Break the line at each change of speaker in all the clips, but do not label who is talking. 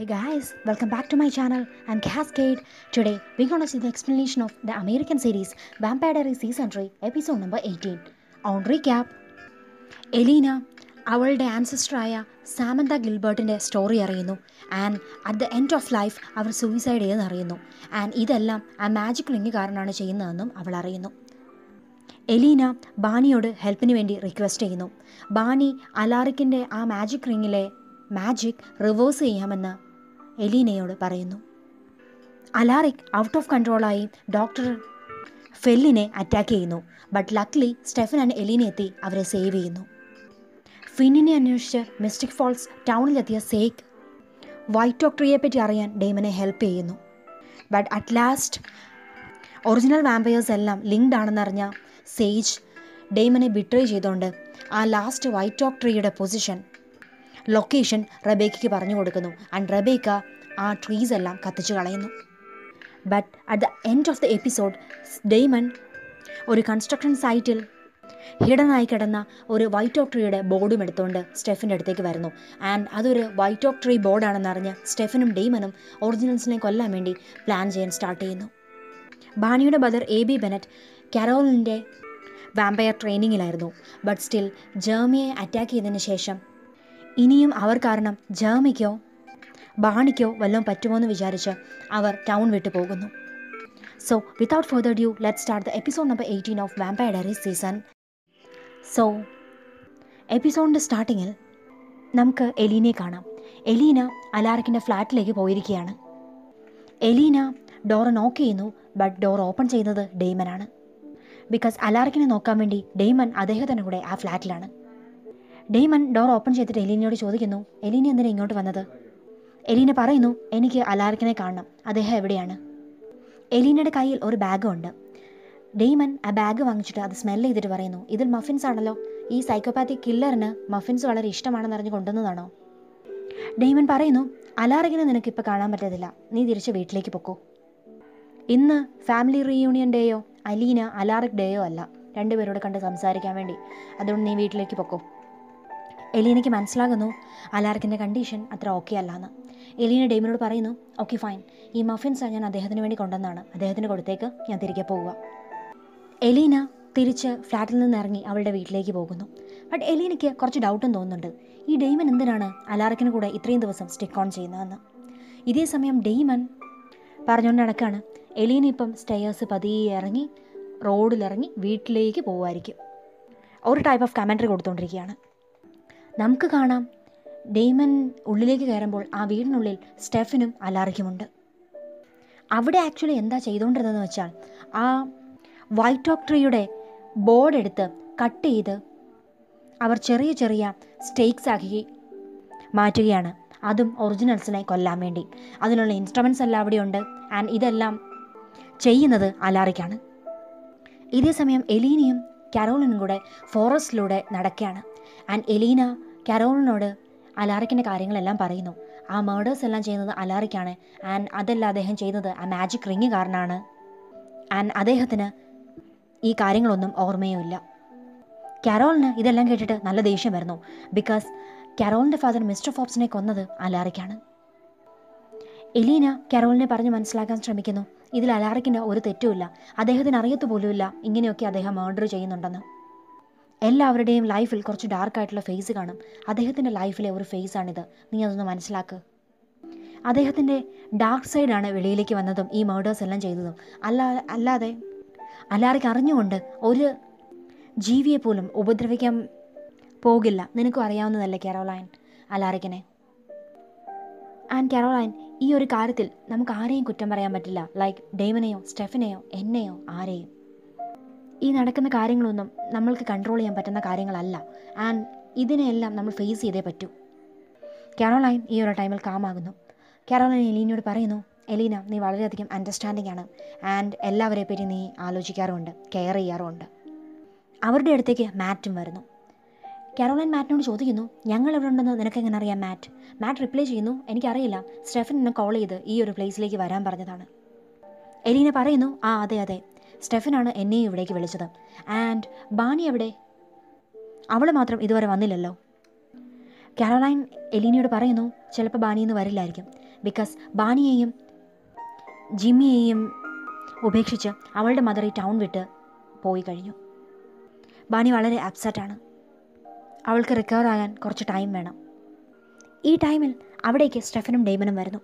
Hey guys, welcome back to my channel. I'm Cascade. Today, we're gonna see the explanation of the American series Vampire Diaries Season 3, episode number 18. On recap, Elena അവളുടെ ആൻസിസ്റ്ററായ Samantha ഗിൽബർട്ടിന്റെ story അറിയുന്നു and at the end of life our suicide ചെയ്തെന്ന് അറിയുന്നു and ഇതെല്ലാം ആ magic link കാരണമാണ് ചെയ്യുന്നതെന്നും അവൾ അറിയുന്നു എലീന ബാനിയോട് ഹെൽപ്പിന് വേണ്ടി റിക്വസ്റ്റ് ചെയ്യുന്നു ബാനി അലാറിക്കിന്റെ ആ മാജിക് റിങ്ങിലെ മാജിക് റിവേഴ്സ് ചെയ്യാമെന്ന് എലീനയോട് പറയുന്നു. അലാറിക് ഔട്ട് ഓഫ് കൺട്രോളായി ഡോക്ടർ ഫെല്ലിനെ അറ്റാക്ക് ചെയ്യുന്നു. But luckily Stefan and Elena എത്തി അവരെ സേവ് ചെയ്യുന്നു. ഫിന്നിനെ അന്വേഷിച്ച് മിസ്റ്റിക് ഫോൾസ് ടൗണിലെത്തിയ സേക്ക് വൈറ്റ് ഡോക്ടറിയെ പറ്റി അറിയാൻ ഡെയ്മനെ ഹെൽപ്പ് ചെയ്യുന്നു. But at last original vampires എല്ലാം ലിങ്ക്ഡ് ആണെന്നറിഞ്ഞ സേജ് ഡെയ്മനെ ബിട്രേ ചെയ്തുകൊണ്ട് ആ ലാസ്റ്റ് വൈറ്റ് ഡോക്ടറിയുടെ പൊസിഷൻ ലൊക്കേഷൻ റബേക്കയ്ക്ക് പറഞ്ഞു കൊടുക്കുന്നു. ആൻഡ് റബേക്ക ആ ട്രീസ് എല്ലാം കത്തിച്ചു കളയുന്നു. But at the end of the episode Damon ഒരു കൺസ്ട്രക്ഷൻ സൈറ്റിൽ ഹിഡനായി കിടന്ന ഒരു വൈറ്റ് ഓക്ക് ട്രീയുടെ ബോർഡും എടുത്തുകൊണ്ട് സ്റ്റെഫിന്റെ അടുത്തേക്ക് വരുന്നു. ആൻഡ് അതൊരു വൈറ്റ് ഓക്ക് ട്രീ ബോർഡാണെന്ന് അറിഞ്ഞ് സ്റ്റെഫനും ഡെയ്മനും ഒറിജിനൽസിനെ കൊല്ലാൻ വേണ്ടി പ്ലാൻ ചെയ്യാൻ സ്റ്റാർട്ട് ചെയ്യുന്നു. ബാണിയുടെ ബദർ എ ബി ബെനറ്റ് കരോളിന്റെ വാമ്പയർ ട്രെയിനിങ്ങിലായിരുന്നു ബട്ട് സ്റ്റിൽ ജേമിയെ അറ്റാക്ക് ചെയ്തതിന് ശേഷം ഇനിയും അവർ കാരണം ജാമിക്കോ ബാണിക്കോ വല്ലതും പറ്റുമോ എന്ന് വിചാരിച്ച് അവർ ടൗൺ വിട്ടു പോകുന്നു. So without further ado let start the episode number eighteen of vampire diary season so എപ്പിസോഡിന്റെ സ്റ്റാർട്ടിങ്ങിൽ നമുക്ക് എലീനെ കാണാം. എലീന അലാറക്കിന്റെ ഫ്ലാറ്റിലേക്ക് പോയിരിക്കുകയാണ്. എലീന ഡോർ നോക്ക് ചെയ്യുന്നു ബട്ട് ഡോർ ഓപ്പൺ ചെയ്യുന്നത് ഡെയ്മനാണ്. ബിക്കോസ് അലാറക്കിനെ നോക്കാൻ വേണ്ടി ഡെയ്മൻ അദ്ദേഹത്തിന്റെ കൂടെ ആ ഫ്ലാറ്റിലാണ്. ഡെയ്മൻ ഡോർ ഓപ്പൺ ചെയ്തിട്ട് എലീനയോട് ചോദിക്കുന്നു എലീന എന്തിനാ ഇങ്ങോട്ട് വന്നത്? എലീന പറയുന്നു എനിക്ക് അലാരിക്കനെ കാണണം. അദ്ദേഹം എവിടെയാണ്? എലീനയുടെ കയ്യിൽ ഒരു ബാഗും ഉണ്ട്. ഡെയ്മൻ ആ ബാഗ് വാങ്ങിച്ചിട്ട് അത് സ്മെൽ ചെയ്തിട്ട് പറയുന്നു ഇതിൽ മഫിൻസ് ആണല്ലോ. ഈ സൈക്കോപാത്തിക് കില്ലറിന് മഫിൻസ് വളരെ ഇഷ്ടമാണെന്ന് അറിഞ്ഞ് കൊണ്ടുവന്നതാണോ? ഡെയ്മൻ പറയുന്നു അലാറിക്കിനെ നിനക്കിപ്പോൾ കാണാൻ പറ്റത്തില്ല. നീ തിരിച്ച് വീട്ടിലേക്ക് പൊക്കോ. ഇന്ന് ഫാമിലി റീയൂണിയൻ ഡേയോ അലീന അലാറിക് ഡേയോ അല്ല. രണ്ടുപേരോട് കണ്ട് സംസാരിക്കാൻ വേണ്ടി. അതുകൊണ്ട് നീ വീട്ടിലേക്ക് പൊക്കോ. എലീനയ്ക്ക് മനസ്സിലാകുന്നു. അലാർക്കിന്റെ കണ്ടീഷൻ അത്ര ഓക്കെ അല്ലാന്ന്. എലീന ഡെയ്മിനോട് പറയുന്നു ഓക്കെ ഫൈൻ ഈ മഫിൻസ് ഞാൻ അദ്ദേഹത്തിന് വേണ്ടി കൊണ്ടുവന്നാണ് അദ്ദേഹത്തിന് കൊടുത്തേക്ക് ഞാൻ തിരികെ പോവുക. എലീന തിരിച്ച് ഫ്ലാറ്റിൽ നിന്ന് ഇറങ്ങി അവളുടെ വീട്ടിലേക്ക് പോകുന്നു. ബട്ട് എലീനയ്ക്ക് കുറച്ച് ഡൗട്ടും തോന്നുന്നുണ്ട്. ഈ ഡെയ്മൻ എന്തിനാണ് അലാർക്കിന് കൂടെ ഇത്രയും ദിവസം സ്റ്റിക്ക് ഓൺ ചെയ്യുന്നതെന്ന്? ഇതേ സമയം ഡെയ്മൻ പറഞ്ഞുകൊണ്ട് നടക്കുകയാണ് എലീന ഇപ്പം സ്റ്റെയേഴ്സ് പതിയെ ഇറങ്ങി റോഡിലിറങ്ങി വീട്ടിലേക്ക് പോകുമായിരിക്കും ഒരു ടൈപ്പ് ഓഫ് കമൻട്രി കൊടുത്തുകൊണ്ടിരിക്കുകയാണ് നമുക്ക് കാണാം. ഡെയ്മൻ ഉള്ളിലേക്ക് കയറുമ്പോൾ ആ വീടിനുള്ളിൽ സ്റ്റെഫിനും അലാറിക്കുമുണ്ട് അവിടെ ആക്ച്വലി എന്താ ചെയ്തുകൊണ്ടിരുന്നതെന്ന് വെച്ചാൽ ആ വൈറ്റ് ഡോക്ടറിയുടെ ബോർഡ് എടുത്ത് കട്ട് ചെയ്ത് അവർ ചെറിയ ചെറിയ സ്റ്റേക്സ് ആക്കി മാറ്റുകയാണ്. അതും ഒറിജിനൽസിനെ കൊല്ലാൻ വേണ്ടി. അതിനുള്ള ഇൻസ്ട്രുമെന്റ്സ് എല്ലാം അവിടെ ഉണ്ട്. ആൻഡ് ഇതെല്ലാം ചെയ്യുന്നത് അലാറിക്കാണ് ഇതേ സമയം എലീനയും കരോളിനും കൂടെ ഫോറസ്റ്റിലൂടെ നടക്കുകയാണ്. ആൻഡ് എലീന കരോളിനോട് അലാറിക്കിന്റെ കാര്യങ്ങളെല്ലാം പറയുന്നു. ആ മേഡേഴ്സ് എല്ലാം ചെയ്യുന്നത് അലാറിക്കാണ് ആൻഡ് അതല്ല അദ്ദേഹം ചെയ്യുന്നത് ആ മാജിക് റിങ് കാരണമാണ് ആൻഡ് അദ്ദേഹത്തിന് ഈ കാര്യങ്ങളൊന്നും ഓർമ്മയുമില്ല. കരോളിന് ഇതെല്ലാം കേട്ടിട്ട് നല്ല ദേഷ്യം വരുന്നു. ബിക്കോസ് കരോളിന്റെ ഫാദർ മിസ്റ്റർ ഫോപ്സിനെ കൊന്നത് അലാറിക്കാണ് എലീന കരോളിനെ പറഞ്ഞ് മനസ്സിലാക്കാൻ ശ്രമിക്കുന്നു. ഇതിൽ അലാറിക്കിന്റെ ഒരു തെറ്റുമില്ല. അദ്ദേഹത്തിന് അറിയത്തു പോലുമില്ല. ഇങ്ങനെയൊക്കെ അദ്ദേഹം മർഡർ ചെയ്യുന്നുണ്ടെന്ന്. എല്ലാവരുടെയും ലൈഫിൽ കുറച്ച് ഡാർക്കായിട്ടുള്ള ഫേസ് കാണും. അദ്ദേഹത്തിന്റെ ലൈഫിലെ ഒരു ഫേസാണിത് നീ അതൊന്ന് മനസ്സിലാക്ക്. അദ്ദേഹത്തിന്റെ ഡാർക്ക് സൈഡാണ് വെളിയിലേക്ക് വന്നതും ഈ മേഡേഴ്സ് എല്ലാം ചെയ്തതും. അല്ലാ അല്ലാതെ അല്ലാറിക്ക് അറിഞ്ഞുകൊണ്ട് ഒരു ജീവിയെ പോലും ഉപദ്രവിക്കാൻ പോകില്ല. നിനക്കും അറിയാവുന്നതല്ലേ കാരോലൈൻ അലാറിക്കിനെ ആൻഡ് കാരോലൈൻ ഈ ഒരു കാര്യത്തിൽ നമുക്ക് ആരെയും കുറ്റം പറയാൻ പറ്റില്ല. ലൈക്ക് ഡേമനെയോ സ്റ്റെഫിനെയോ എന്നെയോ ആരെയും. ഈ നടക്കുന്ന കാര്യങ്ങളൊന്നും നമ്മൾക്ക് കൺട്രോൾ ചെയ്യാൻ പറ്റുന്ന കാര്യങ്ങളല്ല. ആൻഡ് ഇതിനെയെല്ലാം നമ്മൾ ഫേസ് ചെയ്തേ പറ്റൂ. കാരോളൈൻ ഈ ഒരു ടൈമിൽ കാമാകുന്നു കാരോളൈൻ എലീനയോട് പറയുന്നു എലീന നീ വളരെയധികം അണ്ടർസ്റ്റാൻഡിംഗ് ആണ്. ആൻഡ് എല്ലാവരെ പറ്റി നീ ആലോചിക്കാറുമുണ്ട് കെയർ ചെയ്യാറുമുണ്ട്. അവരുടെ അടുത്തേക്ക് മാറ്റും വരുന്നു. കാരോളൈൻ മാറ്റിനോട് ചോദിക്കുന്നു ഞങ്ങൾ എവിടെ ഉണ്ടെന്ന് നിനക്ക് എങ്ങനെ അറിയാം മാറ്റ്? മാറ്റ് റിപ്ലൈ ചെയ്യുന്നു എനിക്കറിയില്ല. സ്റ്റെഫൻ എന്നെ കോൾ ചെയ്ത് ഈ ഒരു പ്ലേസിലേക്ക് വരാൻ പറഞ്ഞതാണ്. എലീന പറയുന്നു ആ അതെ അതെ. സ്റ്റെഫനാണ് എന്നെയും ഇവിടേക്ക് വിളിച്ചത്. ആൻഡ് ബാനി എവിടെ? അവൾ മാത്രം ഇതുവരെ വന്നില്ലല്ലോ. കാരോലൈൻ എലീനയോട് പറയുന്നു ചിലപ്പോൾ ബാനിന്ന് വരില്ലായിരിക്കും. ബിക്കോസ് ബാനിയെയും ജിമ്മിയെയും ഉപേക്ഷിച്ച് അവളുടെ മദർ ഈ ടൗൺ വിട്ട് പോയി കഴിഞ്ഞു. ബാനി വളരെ അപ്സെറ്റാണ് അവൾക്ക് റിക്കവർ ആകാൻ കുറച്ച് ടൈം വേണം. ഈ ടൈമിൽ അവിടേക്ക് സ്റ്റെഫനും ഡെയ്മനും വരുന്നു.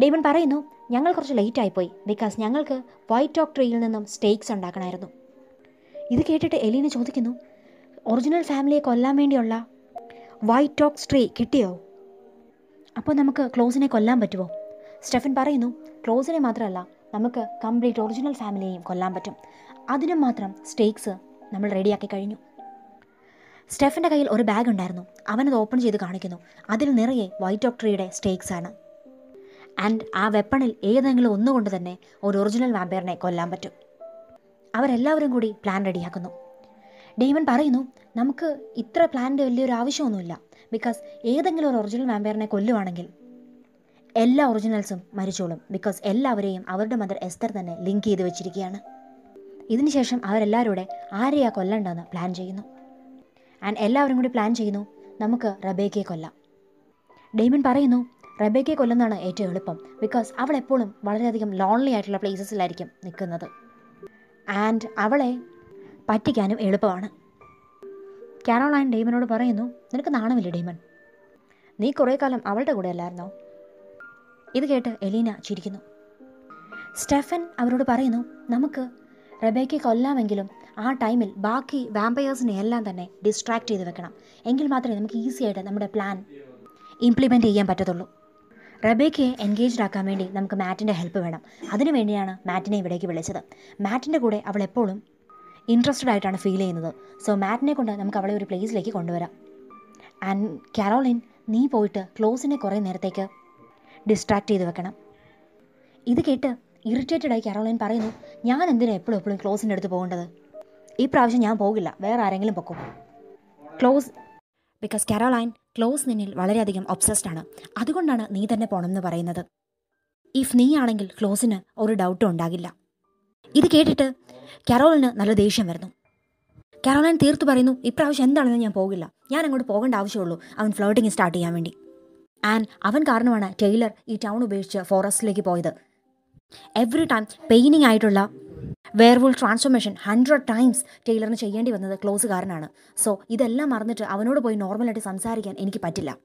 ഡെയ്മൻ പറയുന്നു ഞങ്ങൾ കുറച്ച് ലേറ്റ് ആയിപ്പോയി. ബിക്കോസ് ഞങ്ങൾക്ക് വൈറ്റ് ടോക്ക് ട്രീയിൽ നിന്നും സ്റ്റേക്സ് ഉണ്ടാക്കണമായിരുന്നു. ഇത് കേട്ടിട്ട് എലീന ചോദിക്കുന്നു ഒറിജിനൽ ഫാമിലിയെ കൊല്ലാൻ വേണ്ടിയുള്ള വൈറ്റ് ടോക്സ് ട്രീ കിട്ടിയോ? അപ്പോൾ നമുക്ക് ക്ലോസിനെ കൊല്ലാൻ പറ്റുമോ? സ്റ്റെഫൻ പറയുന്നു ക്ലോസിനെ മാത്രമല്ല നമുക്ക് കംപ്ലീറ്റ് ഒറിജിനൽ ഫാമിലിയെയും കൊല്ലാൻ പറ്റും. അതിനും മാത്രം സ്റ്റേക്സ് നമ്മൾ റെഡിയാക്കി കഴിഞ്ഞു. സ്റ്റെഫന്റെ കയ്യിൽ ഒരു ബാഗ് ഉണ്ടായിരുന്നു. അവനത് ഓപ്പൺ ചെയ്ത് കാണിക്കുന്നു. അതിൽ നിറയെ വൈറ്റ് ടോക്ക് ട്രീയുടെ സ്റ്റേക്സ് ആണ്. ആൻഡ് ആ വെപ്പണിൽ ഏതെങ്കിലും ഒന്നുകൊണ്ട് തന്നെ ഒരു ഒറിജിനൽ വാമ്പയറിനെ കൊല്ലാൻ പറ്റും. അവരെല്ലാവരും കൂടി പ്ലാൻ റെഡിയാക്കുന്നു ഡെയ്മൻ പറയുന്നു നമുക്ക് ഇത്ര പ്ലാനിന്റെ വലിയൊരു ആവശ്യമൊന്നുമില്ല. ബിക്കോസ് ഏതെങ്കിലും ഒരു ഒറിജിനൽ വാമ്പയറിനെ കൊല്ലുവാണെങ്കിൽ എല്ലാ ഒറിജിനൽസും മരിച്ചോളും. ബിക്കോസ് എല്ലാവരെയും അവരുടെ മദർ എസ്തർ തന്നെ ലിങ്ക് ചെയ്ത് വെച്ചിരിക്കുകയാണ്. ഇതിനുശേഷം അവരെല്ലാവരുടെ ആരെയാ കൊല്ലണ്ടെന്ന് പ്ലാൻ ചെയ്യുന്നു. ആൻഡ് എല്ലാവരും കൂടി പ്ലാൻ ചെയ്യുന്നു നമുക്ക് റബേക്കയെ കൊല്ലാം. ഡെയ്മൻ പറയുന്നു റബേക്കയെ കൊല്ലുന്നതാണ് ഏറ്റവും എളുപ്പം. ബിക്കോസ് അവൾ എപ്പോഴും വളരെയധികം ലോൺലി ആയിട്ടുള്ള പ്ലേസസിലായിരിക്കും നിൽക്കുന്നത്. ആൻഡ് അവളെ പറ്റിക്കാനും എളുപ്പമാണ്. കാരോളൈൻ ഡെയ്മനോട് പറയുന്നു നിനക്ക് നാണമില്ല ഡെയ്മൻ? നീ കുറേ കാലം അവളുടെ കൂടെ അല്ലായിരുന്നോ? ഇത് കേട്ട് എലീന ചിരിക്കുന്നു. സ്റ്റെഫൻ അവരോട് പറയുന്നു നമുക്ക് റബേക്കെ കൊല്ലാമെങ്കിലും ആ ടൈമിൽ ബാക്കി വാമ്പയേഴ്സിനെ എല്ലാം തന്നെ ഡിസ്ട്രാക്ട് ചെയ്ത് വെക്കണം. എങ്കിൽ മാത്രമേ നമുക്ക് ഈസിയായിട്ട് നമ്മുടെ പ്ലാൻ ഇംപ്ലിമെന്റ് ചെയ്യാൻ പറ്റത്തുള്ളൂ. റബേക്കയെ എൻഗേജ്ഡ് ആക്കാൻ വേണ്ടി നമുക്ക് മാറ്റിന്റെ ഹെൽപ്പ് വേണം. അതിനു വേണ്ടിയാണ് മാറ്റിനെ ഇവിടേക്ക് വിളിച്ചത്. മാറ്റിന്റെ കൂടെ അവൾ എപ്പോഴും ഇൻട്രസ്റ്റഡ് ആയിട്ടാണ് ഫീൽ ചെയ്യുന്നത്. സോ മാറ്റിനെ കൊണ്ട് നമുക്ക് അവളെ ഒരു പ്ലേസിലേക്ക് കൊണ്ടുവരാം. ആൻഡ് കാരോളിൻ നീ പോയിട്ട് ക്ലോസിനെ കുറേ നേരത്തേക്ക് ഡിസ്ട്രാക്ട് ചെയ്ത് വെക്കണം. ഇത് കേട്ട് ഇറിറ്റേറ്റഡ് ആയി കാരോളിൻ പറയുന്നു ഞാൻ എന്തിനാണ് എപ്പോഴും എപ്പോഴും ക്ലോസിന്റെ അടുത്ത് പോകേണ്ടത്? ഈ പ്രാവശ്യം ഞാൻ പോകില്ല. വേറെ ആരെങ്കിലും പൊക്കും? ക്ലോസ് ബിക്കോസ് കാരോലൈൻ ക്ലോസ് നിന്നിൽ വളരെയധികം ഒബ്സസ്ഡ് ആണ്. അതുകൊണ്ടാണ് നീ തന്നെ പോണം എന്ന് പറയുന്നത്. ഇഫ് നീ ആണെങ്കിൽ ക്ലോസിന് ഒരു ഡൗട്ടും ഉണ്ടാകില്ല. ഇത് കേട്ടിട്ട് കരോളിന് നല്ല ദേഷ്യം വരുന്നു. കരോളൻ തീർത്തു പറയുന്നു ഇപ്രാവശ്യം എന്താണെന്ന് ഞാൻ പോകില്ല. ഞാൻ അങ്ങോട്ട് പോകേണ്ട ആവശ്യമുള്ളൂ. അവൻ ഫ്ലോട്ടിങ് സ്റ്റാർട്ട് ചെയ്യാൻ വേണ്ടി. ആൻഡ് അവൻ കാരണമാണ് ടെയ്ലർ ഈ ടൗൺ ഉപേക്ഷിച്ച് ഫോറസ്റ്റിലേക്ക് പോയത്. എവറി ടൈം പെയിനിങ് ആയിട്ടുള്ള വെയർവുൾ ട്രാൻസ്ഫോർമേഷൻ ഹൺഡ്രഡ് ടൈംസ് ടൈലറിന് ചെയ്യേണ്ടി വന്നത് ക്ലോസ് കാരനാണ് സോ ഇതെല്ലാം മറന്നിട്ട് അവനോട് പോയി നോർമലായിട്ട് സംസാരിക്കാൻ എനിക്ക് പറ്റില്ല.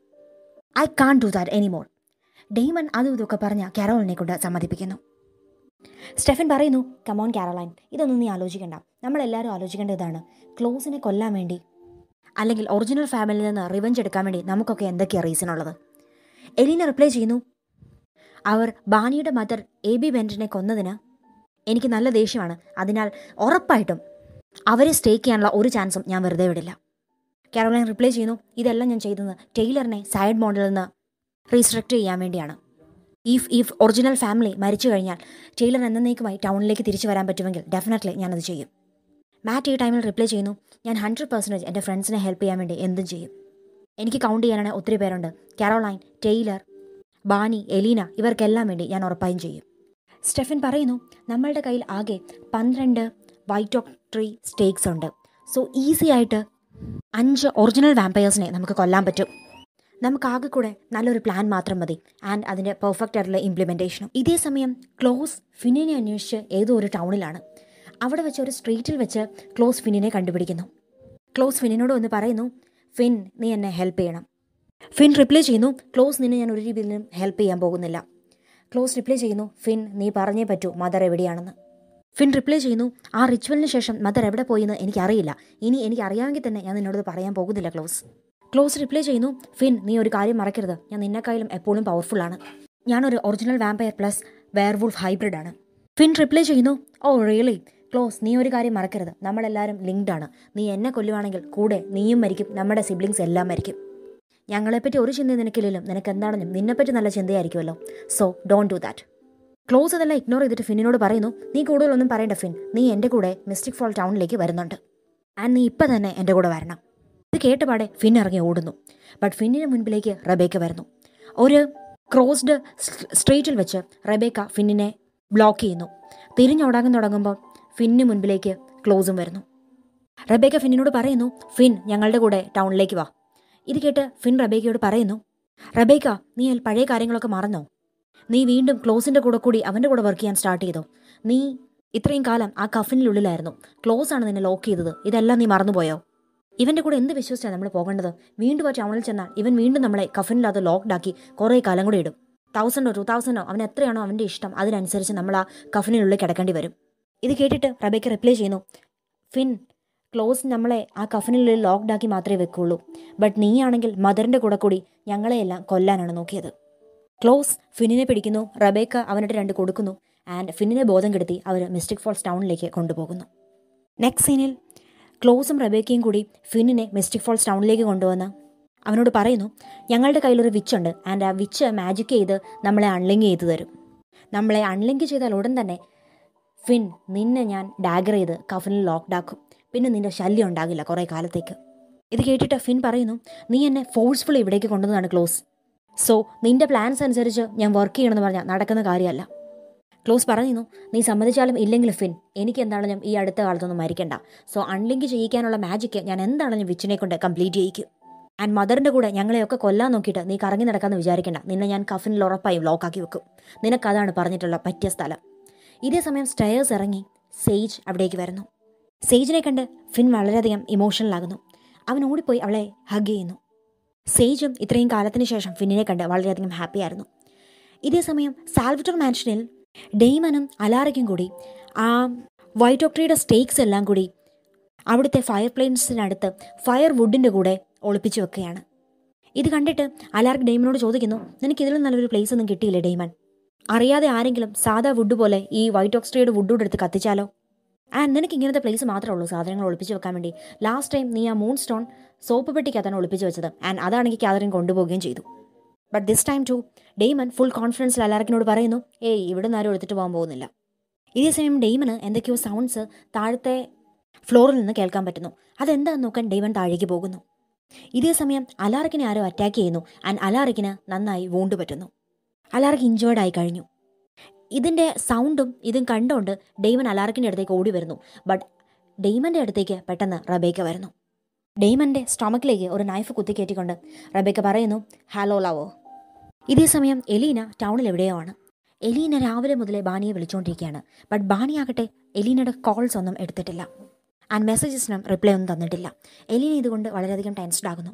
I can't do that anymore Damon അതും ഇതൊക്കെ പറഞ്ഞ കാരോളിനെ കൊണ്ട് സമ്മതിപ്പിക്കുന്നു. സ്റ്റെഫൻ പറയുന്നു കമോൺ കാരോളൈൻ ഇതൊന്നും നീ ആലോചിക്കണ്ട. നമ്മളെല്ലാവരും ആലോചിക്കേണ്ട ഇതാണ്. ക്ലോസിനെ കൊല്ലാൻ വേണ്ടി അല്ലെങ്കിൽ ഒറിജിനൽ ഫാമിലിയിൽ നിന്ന് റിവഞ്ച് എടുക്കാൻ വേണ്ടി നമുക്കൊക്കെ എന്തൊക്കെയാണ് റീസൺ ഉള്ളത്? എലീന റിപ്ലൈ ചെയ്യുന്നു അവർ ബാനിയുടെ മദർ എ ബി ബെന്റിനെ കൊന്നതിന് എനിക്ക് നല്ല ദേഷ്യമാണ്. അതിനാൽ ഉറപ്പായിട്ടും അവരെ സ്റ്റേക്ക് ചെയ്യാനുള്ള ഒരു ചാൻസും ഞാൻ വെറുതെ വിടില്ല. കാരോളൈൻ റിപ്ലൈ ചെയ്യുന്നു ഇതെല്ലാം ഞാൻ ചെയ്തത് ടെയ്ലറിനെ സൈഡ് മോഡലിൽ നിന്ന് റീസ്ട്രക്ട് ചെയ്യാൻ വേണ്ടിയാണ്. ഇഫ് ഇഫ് ഒറിജിനൽ ഫാമിലി മരിച്ചു കഴിഞ്ഞാൽ ടെയ്ലർ എന്നേക്കുമായി ടൗണിലേക്ക് തിരിച്ചു വരാൻ പറ്റുമെങ്കിൽ ഡെഫിനറ്റ്ലി ഞാനത് ചെയ്യും. മാറ്റ് ഈ ടൈമിൽ റിപ്ലൈ ചെയ്യുന്നു ഞാൻ ഹൺഡ്രഡ് പെർസെന്റേജ് എന്റെ ഫ്രണ്ട്സിനെ ഹെൽപ്പ് ചെയ്യാൻ വേണ്ടി എന്തും ചെയ്യും. എനിക്ക് കൗണ്ട് ചെയ്യാനാണ് ഒത്തിരി പേരുണ്ട്. കാരോളൈൻ ടെയ്ലർ ബാനി എലീന ഇവർക്കെല്ലാം വേണ്ടി ഞാൻ ഉറപ്പായും ചെയ്യും. സ്റ്റെഫൻ പറയുന്നു നമ്മളുടെ കയ്യിൽ ആകെ പന്ത്രണ്ട് വൈറ്റ് ഓഫ് ട്രീ സ്റ്റേക്സ് ഉണ്ട്. സോ ഈസി ആയിട്ട് അഞ്ച് ഒറിജിനൽ വാമ്പയേഴ്സിനെ നമുക്ക് കൊല്ലാൻ പറ്റും. നമുക്ക് ആകെ കൂടെ നല്ലൊരു പ്ലാൻ മാത്രം മതി. ആൻഡ് അതിന്റെ പെർഫെക്റ്റ് ആയിട്ടുള്ള ഇംപ്ലിമെന്റേഷനും ഇതേ സമയം ക്ലോസ് ഫിനിനെ അന്വേഷിച്ച് ഏതോ ഒരു ടൗണിലാണ്. അവിടെ വെച്ച് ഒരു സ്ട്രീറ്റിൽ വെച്ച് ക്ലോസ് ഫിനിനെ കണ്ടുപിടിക്കുന്നു. ക്ലോസ് ഫിനിനോട് വന്ന് പറയുന്നു ഫിൻ നീ എന്നെ ഹെൽപ്പ് ചെയ്യണം. ഫിൻ റിപ്ലൈ ചെയ്യുന്നു ക്ലോസ് നിന്നെ ഞാൻ ഒരു രീതിയിലും ഹെൽപ്പ് ചെയ്യാൻ പോകുന്നില്ല. ക്ലോസ് റിപ്ലൈ ചെയ്യുന്നു. ഫിൻ നീ പറഞ്ഞേ പറ്റൂ. മദർ എവിടെയാണെന്ന്. ഫിൻ റിപ്ലൈ ചെയ്യുന്നു. ആ റിച്വലിന് ശേഷം മദർ എവിടെ പോയെന്ന് എനിക്കറിയില്ല. ഇനി എനിക്ക് അറിയാമെങ്കിൽ തന്നെ ഞാൻ നിന്നോട് പറയാൻ പോകുന്നില്ല ക്ലോസ്. ക്ലോസ് റിപ്ലൈ ചെയ്യുന്നു. ഫിൻ നീ ഒരു കാര്യം മറക്കരുത്. ഞാൻ നിന്നെക്കായാലും എപ്പോഴും പവർഫുൾ ആണ്. ഞാനൊരു original vampire plus werewolf hybrid ആണ്. ഫിൻ റിപ്ലൈ ചെയ്യുന്നു. ഓ റിയലി ക്ലോസ് നീ ഒരു കാര്യം മറക്കരുത്. നമ്മളെല്ലാവരും ലിങ്ക്ഡ് ആണ്. നീ എന്നെ കൊല്ലുവാണെങ്കിൽ കൂടെ നീയും മരിക്കും. നമ്മുടെ സിബ്ലിങ്സ് എല്ലാം മരിക്കും. ഞങ്ങളെപ്പറ്റി ഒരു ചിന്തയും നിനക്കില്ലല്ലോ. നിനക്ക് എന്താണെന്നും നിന്നെപ്പറ്റി നല്ല ചിന്തയായിരിക്കുമല്ലോ. So don't do that Klaus അതെല്ലാം ഇഗ്നോർ ചെയ്തിട്ട് ഫിന്നിനോട് പറയുന്നു നീ കൂടുതലൊന്നും പറയണ്ട ഫിൻ. നീ എന്റെ കൂടെ മിസ്റ്റിക് ഫോൾ ടൗണിലേക്ക് വരുന്നുണ്ട്. ആൻഡ് നീ ഇപ്പം തന്നെ എന്റെ കൂടെ വരണം. ഇത് കേട്ടപാടെ ഫിൻ ഇറങ്ങി ഓടുന്നു. ബട്ട് ഫിന്നിന് മുൻപിലേക്ക് റബേക്ക വരുന്നു. ഒരു ക്രോസ്ഡ് സ്ട്രീറ്റിൽ വെച്ച് റബേക്ക ഫിന്നിനെ ബ്ലോക്ക് ചെയ്യുന്നു. തിരിഞ്ഞോടാൻ തുടങ്ങുമ്പോൾ ഫിന്നിന് മുൻപിലേക്ക് ക്ലോസും വരുന്നു. റബേക്ക ഫിന്നിനോട് പറയുന്നു ഫിൻ ഞങ്ങളുടെ കൂടെ ടൗണിലേക്ക് വാ. ഇത് കേട്ട് ഫിൻ റബേക്കയോട് പറയുന്നു റബേക്ക നീ അതിൽ പഴയ കാര്യങ്ങളൊക്കെ മറന്നോ? നീ വീണ്ടും ക്ലോസിന്റെ കൂടെ കൂടി അവന്റെ കൂടെ വർക്ക് ചെയ്യാൻ സ്റ്റാർട്ട് ചെയ്തോ? നീ ഇത്രയും കാലം ആ കഫിനുള്ളിലായിരുന്നു ക്ലോസ് ആണ് നിന്നെ ലോക്ക് ചെയ്തത്. ഇതെല്ലാം നീ മറന്നുപോയോ? ഇവന്റെ കൂടെ എന്ത് വിശ്വസിച്ചാണ് നമ്മൾ പോകേണ്ടത്? വീണ്ടും ആ ടൗണിൽ ചെന്നാൽ ഇവൻ വീണ്ടും നമ്മളെ കഫിനിലത് ലോക്ക്ഡാക്കി കുറേ കാലം കൂടി ഇടും. തൗസൻഡോ ടു തൗസൻഡോ അവൻ എത്രയാണോ അവന്റെ ഇഷ്ടം അതിനനുസരിച്ച് നമ്മൾ ആ കഫിനുള്ളിൽ കിടക്കേണ്ടി വരും. ഇത് കേട്ടിട്ട് റബേക്ക് റിപ്ലൈ ചെയ്യുന്നു ഫിൻ ക്ലോസ് നമ്മളെ ആ കഫിനുള്ളിൽ ലോക്ക്ഡാക്കി മാത്രമേ വെക്കുള്ളൂ. ബട്ട് നീയാണെങ്കിൽ മദറിന്റെ കൂടെ കൂടി ഞങ്ങളെയെല്ലാം കൊല്ലാനാണ് നോക്കിയത്. ക്ലോസ് ഫിന്നിനെ പിടിക്കുന്നു. റബേക്ക അവനിട്ട് രണ്ട് കൊടുക്കുന്നു. ആൻഡ് ഫിന്നിനെ ബോധം കെടുത്തി അവർ മിസ്റ്റിക് ഫോൾസ് ടൗണിലേക്ക് കൊണ്ടുപോകുന്നു. നെക്സ്റ്റ് സീനിൽ ക്ലോസും റബേക്കയും കൂടി ഫിന്നിനെ മിസ്റ്റിക് ഫോൾസ് ടൗണിലേക്ക് കൊണ്ടുവന്ന് അവനോട് പറയുന്നു ഞങ്ങളുടെ കയ്യിലൊരു വിച്ചുണ്ട് ആൻഡ് ആ വിച്ച് മാജിക് ചെയ്ത് നമ്മളെ അൺലിങ്ക് ചെയ്തു തരും. നമ്മളെ അൺലിങ്ക് ചെയ്താൽ ഉടൻ തന്നെ ഫിൻ നിന്നെ ഞാൻ ഡാഗർ ചെയ്ത് കഫനിൽ ലോക്ക്ഡാക്കും പിന്നെ നിന്റെ ശല്യം ഉണ്ടാകില്ല കുറേ കാലത്തേക്ക്. ഇത് കേട്ടിട്ട് ഫിൻ പറയുന്നു നീ എന്നെ ഫോഴ്സ്ഫുൾ ഇവിടേക്ക് കൊണ്ടുവന്നതാണ് ക്ലോസ്. സോ നിന്റെ പ്ലാൻസ് അനുസരിച്ച് ഞാൻ വർക്ക് ചെയ്യണമെന്ന് പറഞ്ഞാൽ നടക്കുന്ന കാര്യമല്ല. ക്ലോസ് പറയുന്നു നീ സമ്മതിച്ചാലും ഇല്ലെങ്കിൽ ഫിൻ എനിക്ക് എന്താണെങ്കിലും ഈ അടുത്ത കാലത്തൊന്നും മരിക്കണ്ട. സോ അൺലിങ്ക് ചെയ്യിക്കാനുള്ള മാജിക്ക് ഞാൻ എന്താണെങ്കിലും വിച്ചിനെ കൊണ്ട് കംപ്ലീറ്റ് ചെയ്യിക്കും. ആൻഡ് മദറിന്റെ കൂടെ ഞങ്ങളെയൊക്കെ കൊല്ലാൻ നോക്കിയിട്ട് നീ കറങ്ങി നടക്കാമെന്ന് വിചാരിക്കണ്ട. നിന്നെ ഞാൻ കഫിനിൽ ഉറപ്പായും ലോക്കാക്കി വെക്കും. നിനക്കതാണ് പറഞ്ഞിട്ടുള്ള പറ്റിയ സ്ഥലം. ഇതേ സമയം സ്റ്റയേഴ്സ് ഇറങ്ങി സേജ് അവിടേക്ക് വരുന്നു. സെയ്ജിനെ കണ്ട് ഫിൻ വളരെയധികം ഇമോഷണലാകുന്നു അവൻ ഓടിപ്പോയി അവളെ ഹഗ് ചെയ്യുന്നു. സേജും ഇത്രയും കാലത്തിന് ശേഷം ഫിന്നിനെ കണ്ട് വളരെയധികം ഹാപ്പി ആയിരുന്നു. ഇതേ സമയം സാൽവിറ്റർ മാൻഷനിൽ ഡെയ്മനും അലാറയ്ക്കും കൂടി ആ വൈറ്റ് ഓക്ട്രിയുടെ സ്റ്റേക്സ് എല്ലാം കൂടി അവിടുത്തെ ഫയർ പ്ലെയിൻസിനടുത്ത് ഫയർ വുഡിന്റെ കൂടെ ഒളിപ്പിച്ചു വെക്കുകയാണ്. ഇത് കണ്ടിട്ട് അലാർക്ക് ഡെയ്മനോട് ചോദിക്കുന്നു നിനക്ക് ഇതിലും നല്ലൊരു പ്ലേസ് ഒന്നും കിട്ടിയില്ലേ ഡെയ്മൻ? അറിയാതെ ആരെങ്കിലും സാധാ വുഡ് പോലെ ഈ വൈറ്റ് ഓക്സ്ട്രിയുടെ വുഡോട് എടുത്ത് കത്തിച്ചാലോ? ആൻഡ് നിനക്ക് ഇങ്ങനത്തെ പ്ലേസ് മാത്രമേ ഉള്ളൂ സാധനങ്ങൾ ഒളിപ്പിച്ച് വെക്കാൻ വേണ്ടി. ലാസ്റ്റ് ടൈം നീ ആ മൂൺ സ്റ്റോൺ സോപ്പ് പെട്ടിക്കകത്താണ് ഒളിപ്പിച്ച് വെച്ചത്. ആൻഡ് അതാണെങ്കിൽ കാതറിൻ കൊണ്ടുപോവുകയും ചെയ്തു. But this time to Damon full കോൺഫിഡൻസിൽ എല്ലാവർക്കിനോട് പറയുന്നു ഏയ് ഇവിടെ നിന്ന് ആരും എടുത്തിട്ട് പോകാൻ പോകുന്നില്ല. ഇതേ സമയം ഡെയ്മന് എന്തൊക്കെയോ സൗണ്ട്സ് താഴത്തെ ഫ്ലോറിൽ നിന്ന് കേൾക്കാൻ പറ്റുന്നു. അതെന്താന്ന് നോക്കാൻ ഡെയ്മൻ താഴേക്ക് പോകുന്നു. ഇതേ സമയം അലാറക്കിനെ ആരോ അറ്റാക്ക് ചെയ്യുന്നു. ആൻഡ് അലാറക്കിന് നന്നായി വൂണ്ട് പറ്റുന്നു. അലാറക്ക് ഇഞ്ചേർഡ് ആയി കഴിഞ്ഞു. ഇതിന്റെ സൗണ്ടും ഇതും കണ്ടുകൊണ്ട് ഡെയ്മൻ അലാറിക്കിന്റെ അടുത്തേക്ക് ഓടി വരുന്നു. ബട്ട് ഡെയ്മന്റെ അടുത്തേക്ക് പെട്ടെന്ന് റബേക്ക വരുന്നു. ഡെയ്മന്റെ സ്റ്റൊമക്കിലേക്ക് ഒരു നൈഫ് കുത്തിക്കയറ്റിക്കൊണ്ട് റബേക്ക പറയുന്നു ഹലോ ലാവോ ഇതേ സമയം എലീന ടൗണിൽ എവിടെയോ ആണ്. എലീന രാവിലെ മുതലേ ബാനിയെ വിളിച്ചുകൊണ്ടിരിക്കുകയാണ് ബട്ട് ബാനിയാകട്ടെ എലീനയുടെ കോൾസ് ഒന്നും എടുത്തിട്ടില്ല. ആൻഡ് മെസ്സേജസിനും റിപ്ലൈ ഒന്നും തന്നിട്ടില്ല. എലീന ഇതുകൊണ്ട് വളരെയധികം ടെൻസ്ഡ് ആകുന്നു.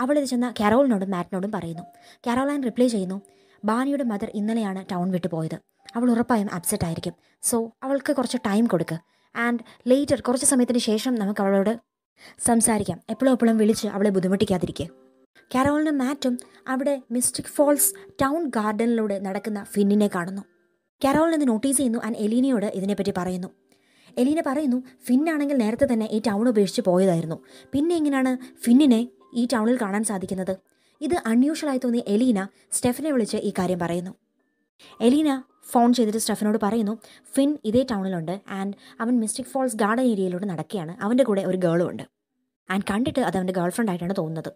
അവൾ ചെന്ന കാരോളിനോടും മാറ്റിനോടും പറയുന്നു. കാരോളൈൻ റിപ്ലൈ ചെയ്യുന്നു ബാനിയുടെ മദർ ഇന്നലെയാണ് ടൗൺ വിട്ടു പോയത്. അവൾ ഉറപ്പായും അപ്സെറ്റ് ആയിരിക്കും. സോ അവൾക്ക് കുറച്ച് ടൈം കൊടുക്കുക ആൻഡ് ലേറ്റർ കുറച്ച് സമയത്തിന് ശേഷം നമുക്ക് അവളോട് സംസാരിക്കാം. എപ്പോഴും എപ്പോഴും വിളിച്ച് അവളെ ബുദ്ധിമുട്ടിക്കാതിരിക്കുക കാരോളിനും മാറ്റും അവിടെ മിസ്റ്റിക് ഫോൾസ് ടൗൺ ഗാർഡനിലൂടെ നടക്കുന്ന ഫിന്നിനെ കാണുന്നു. കാരോളിൻ ഇത് നോട്ടീസ് ചെയ്യുന്നു ആൻഡ് എലീനയോട് ഇതിനെപ്പറ്റി പറയുന്നു. എലീന പറയുന്നു ഫിന്നാണെങ്കിൽ നേരത്തെ തന്നെ ഈ ടൗൺ ഉപേക്ഷിച്ച് പോയതായിരുന്നു. പിന്നെ എങ്ങനെയാണ് ഫിന്നിനെ ഈ ടൗണിൽ കാണാൻ സാധിക്കുന്നത്? ഇത് അൺയൂഷ്വലായി തോന്നിയ എലീന സ്റ്റെഫനെ വിളിച്ച് ഈ കാര്യം പറയുന്നു. എലീന ഫോൺ ചെയ്തിട്ട് സ്റ്റെഫിനോട് പറയുന്നു ഫിൻ ഇതേ ടൗണിലുണ്ട് ആൻഡ് അവൻ മിസ്റ്റിക് ഫോൾസ് ഗാർഡൻ ഏരിയയിലൂടെ നടക്കുകയാണ്. അവന്റെ കൂടെ ഒരു ഗേളും ഉണ്ട്. ആൻഡ് കണ്ടിട്ട് അത് അവന്റെ ഗേൾ ഫ്രണ്ട് ആയിട്ടാണ് തോന്നുന്നത്.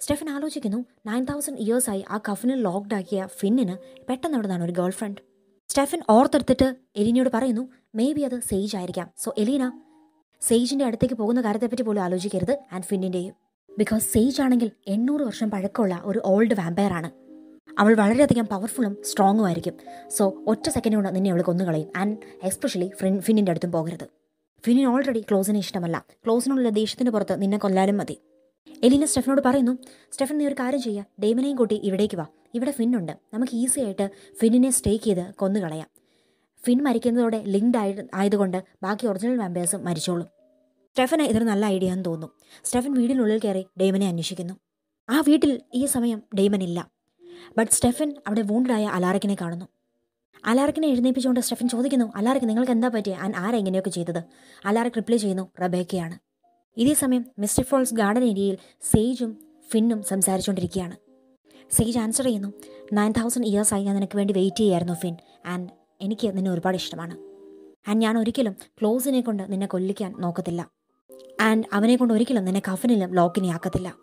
സ്റ്റെഫൻ ആലോചിക്കുന്നു നയൻ തൗസൻഡ് ഇയേഴ്സായി ആ കഫിനിൽ ലോക്ക്ഡ് ആക്കിയ ഫിന്നിന് പെട്ടെന്ന് അവിടുന്നാണ് ഒരു ഗേൾ ഫ്രണ്ട് സ്റ്റെഫൻ ഓർത്തെടുത്തിട്ട് എലീനയോട് പറയുന്നു മേ ബി അത് സെയ്ജ് ആയിരിക്കാം. സോ എലീന സെയ്ജിന്റെ അടുത്തേക്ക് പോകുന്ന കാര്യത്തെപ്പറ്റി പോലും ആലോചിക്കരുത് ആൻഡ് ഫിന്നിന്റെയും. ബിക്കോസ് സേജ് ആണെങ്കിൽ എണ്ണൂറ് വർഷം പഴക്കമുള്ള ഒരു ഓൾഡ് വാമ്പയർ ആണ് അവൾ വളരെയധികം പവർഫുള്ളും സ്ട്രോങ്ങും ആയിരിക്കും. സോ ഒറ്റ സെക്കൻഡ് കൊണ്ട് നിന്നെ അവൾ കൊന്നുകളയും. ആൻഡ് എസ്പെഷ്യലി ഫ്രിൻ ഫിന്നിന്റെ അടുത്തും പോകരുത്. ഫിന്നിന് ഓൾറെഡി ക്ലോസിനെ ഇഷ്ടമല്ല. ക്ലോസിനുള്ള ദേഷ്യത്തിന് പുറത്ത് നിന്നെ കൊല്ലാലും മതി. എലീന സ്റ്റെഫനോട് പറയുന്നു സ്റ്റെഫൻ നീ ഒരു കാര്യം ചെയ്യുക ഡേമനെയും കൂട്ടി ഇവിടേക്ക് വാ. ഇവിടെ ഫിന്നുണ്ട് നമുക്ക് ഈസി ആയിട്ട് ഫിന്നിനെ സ്റ്റേക്ക് ചെയ്ത് കൊന്നുകളയാം. ഫിൻ മരിക്കുന്നതോടെ ലിങ്ക്ഡ് ആയി ആയതുകൊണ്ട് ബാക്കി ഒറിജിനൽ വാമ്പേഴ്സും മരിച്ചോളും. സ്റ്റെഫന് ഇതൊരു നല്ല ഐഡിയ എന്ന് തോന്നുന്നു സ്റ്റെഫൻ വീടിനുള്ളിൽ കയറി ഡേമനെ അന്വേഷിക്കുന്നു. ആ വീട്ടിൽ ഈ സമയം ഡേമൻ ഇല്ല ബട്ട് സ്റ്റെഫൻ അവിടെ വൂണ്ടഡായ അലാറക്കിനെ കാണുന്നു. അലാറക്കിനെ എഴുന്നേപ്പിച്ചുകൊണ്ട് സ്റ്റെഫൻ ചോദിക്കുന്നു അലാറക്ക് നിങ്ങൾക്ക് എന്താ പറ്റിയ? ആൻ ആരാ ഇങ്ങനെയൊക്കെ ചെയ്തത്? അലാറക്ക് റിപ്ലൈ ചെയ്യുന്നു റബേക്കയാണ്. ഇതേ സമയം മിസ്റ്റർ ഫോൾസ് ഗാർഡൻ ഏരിയയിൽ സേജും ഫിന്നും സംസാരിച്ചുകൊണ്ടിരിക്കുകയാണ്. സേജ് ആൻസർ ചെയ്യുന്നു നയൻ തൗസൻഡ് ഇയേഴ്സായി ഞാൻ നിനക്ക് വേണ്ടി വെയിറ്റ് ചെയ്യായിരുന്നു ഫിൻ ആൻഡ് എനിക്ക് നിന്നെ ഒരുപാട് ഇഷ്ടമാണ്. ആൻഡ് ഞാൻ ഒരിക്കലും ക്ലോസിനെ കൊണ്ട് നിന്നെ കൊല്ലിക്കാൻ നോക്കത്തില്ല. ആൻഡ് അവനെ കൊണ്ട് ഒരിക്കലും നിന്നെ കഫനിലും ലോക്കിനെ ആക്കത്തില്ല.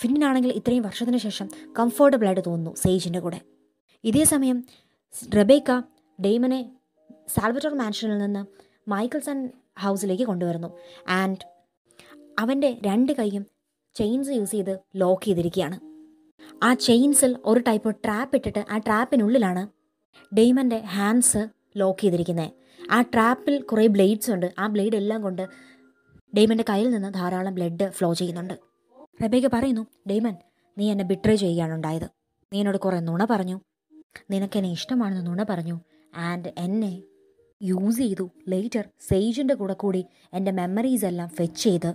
ഫിന്നിനാണെങ്കിൽ ഇത്രയും വർഷത്തിന് ശേഷം കംഫർട്ടബിൾ ആയിട്ട് തോന്നുന്നു സേജിന്റെ കൂടെ. ഇതേ സമയം റബേക്ക ഡെയ്മനെ സാൽവറ്റോർ മാൻഷനിൽ നിന്ന് മൈക്കിൾസൺ ഹൗസിലേക്ക് കൊണ്ടുവരുന്നു. ആൻഡ് അവന്റെ രണ്ട് കൈയും ചെയിൻസ് യൂസ് ചെയ്ത് ലോക്ക് ചെയ്തിരിക്കുകയാണ്. ആ ചെയിൻസിൽ ഒരു ടൈപ്പ് ട്രാപ്പ് ഇട്ടിട്ട് ആ ട്രാപ്പിനുള്ളിലാണ് ഡെയ്മന്റെ ഹാൻഡ്സ് ലോക്ക് ചെയ്തിരിക്കുന്നത്. ആ ട്രാപ്പിൽ കുറേ ബ്ലേഡ്സ് ഉണ്ട്. ആ ബ്ലേഡ് എല്ലാം കൊണ്ട് ഡെയ്മന്റെ കയ്യിൽ നിന്ന് ധാരാളം ബ്ലഡ് ഫ്ലോ ചെയ്യുന്നുണ്ട്. റബേക്ക പറയുന്നു ഡേമൻ നീ എന്നെ ബിട്രേ ചെയ്യുകയാണ് ഉണ്ടായത് നീ എന്നോട് കുറെ നുണ പറഞ്ഞു. നിനക്ക് എന്നെ ഇഷ്ടമാണെന്ന് നുണ പറഞ്ഞു. ആൻഡ് എന്നെ യൂസ് ചെയ്തു. ലേറ്റർ സേജിന്റെ കൂടെ കൂടി എന്റെ മെമ്മറീസ് എല്ലാം ഫെച്ച് ചെയ്ത്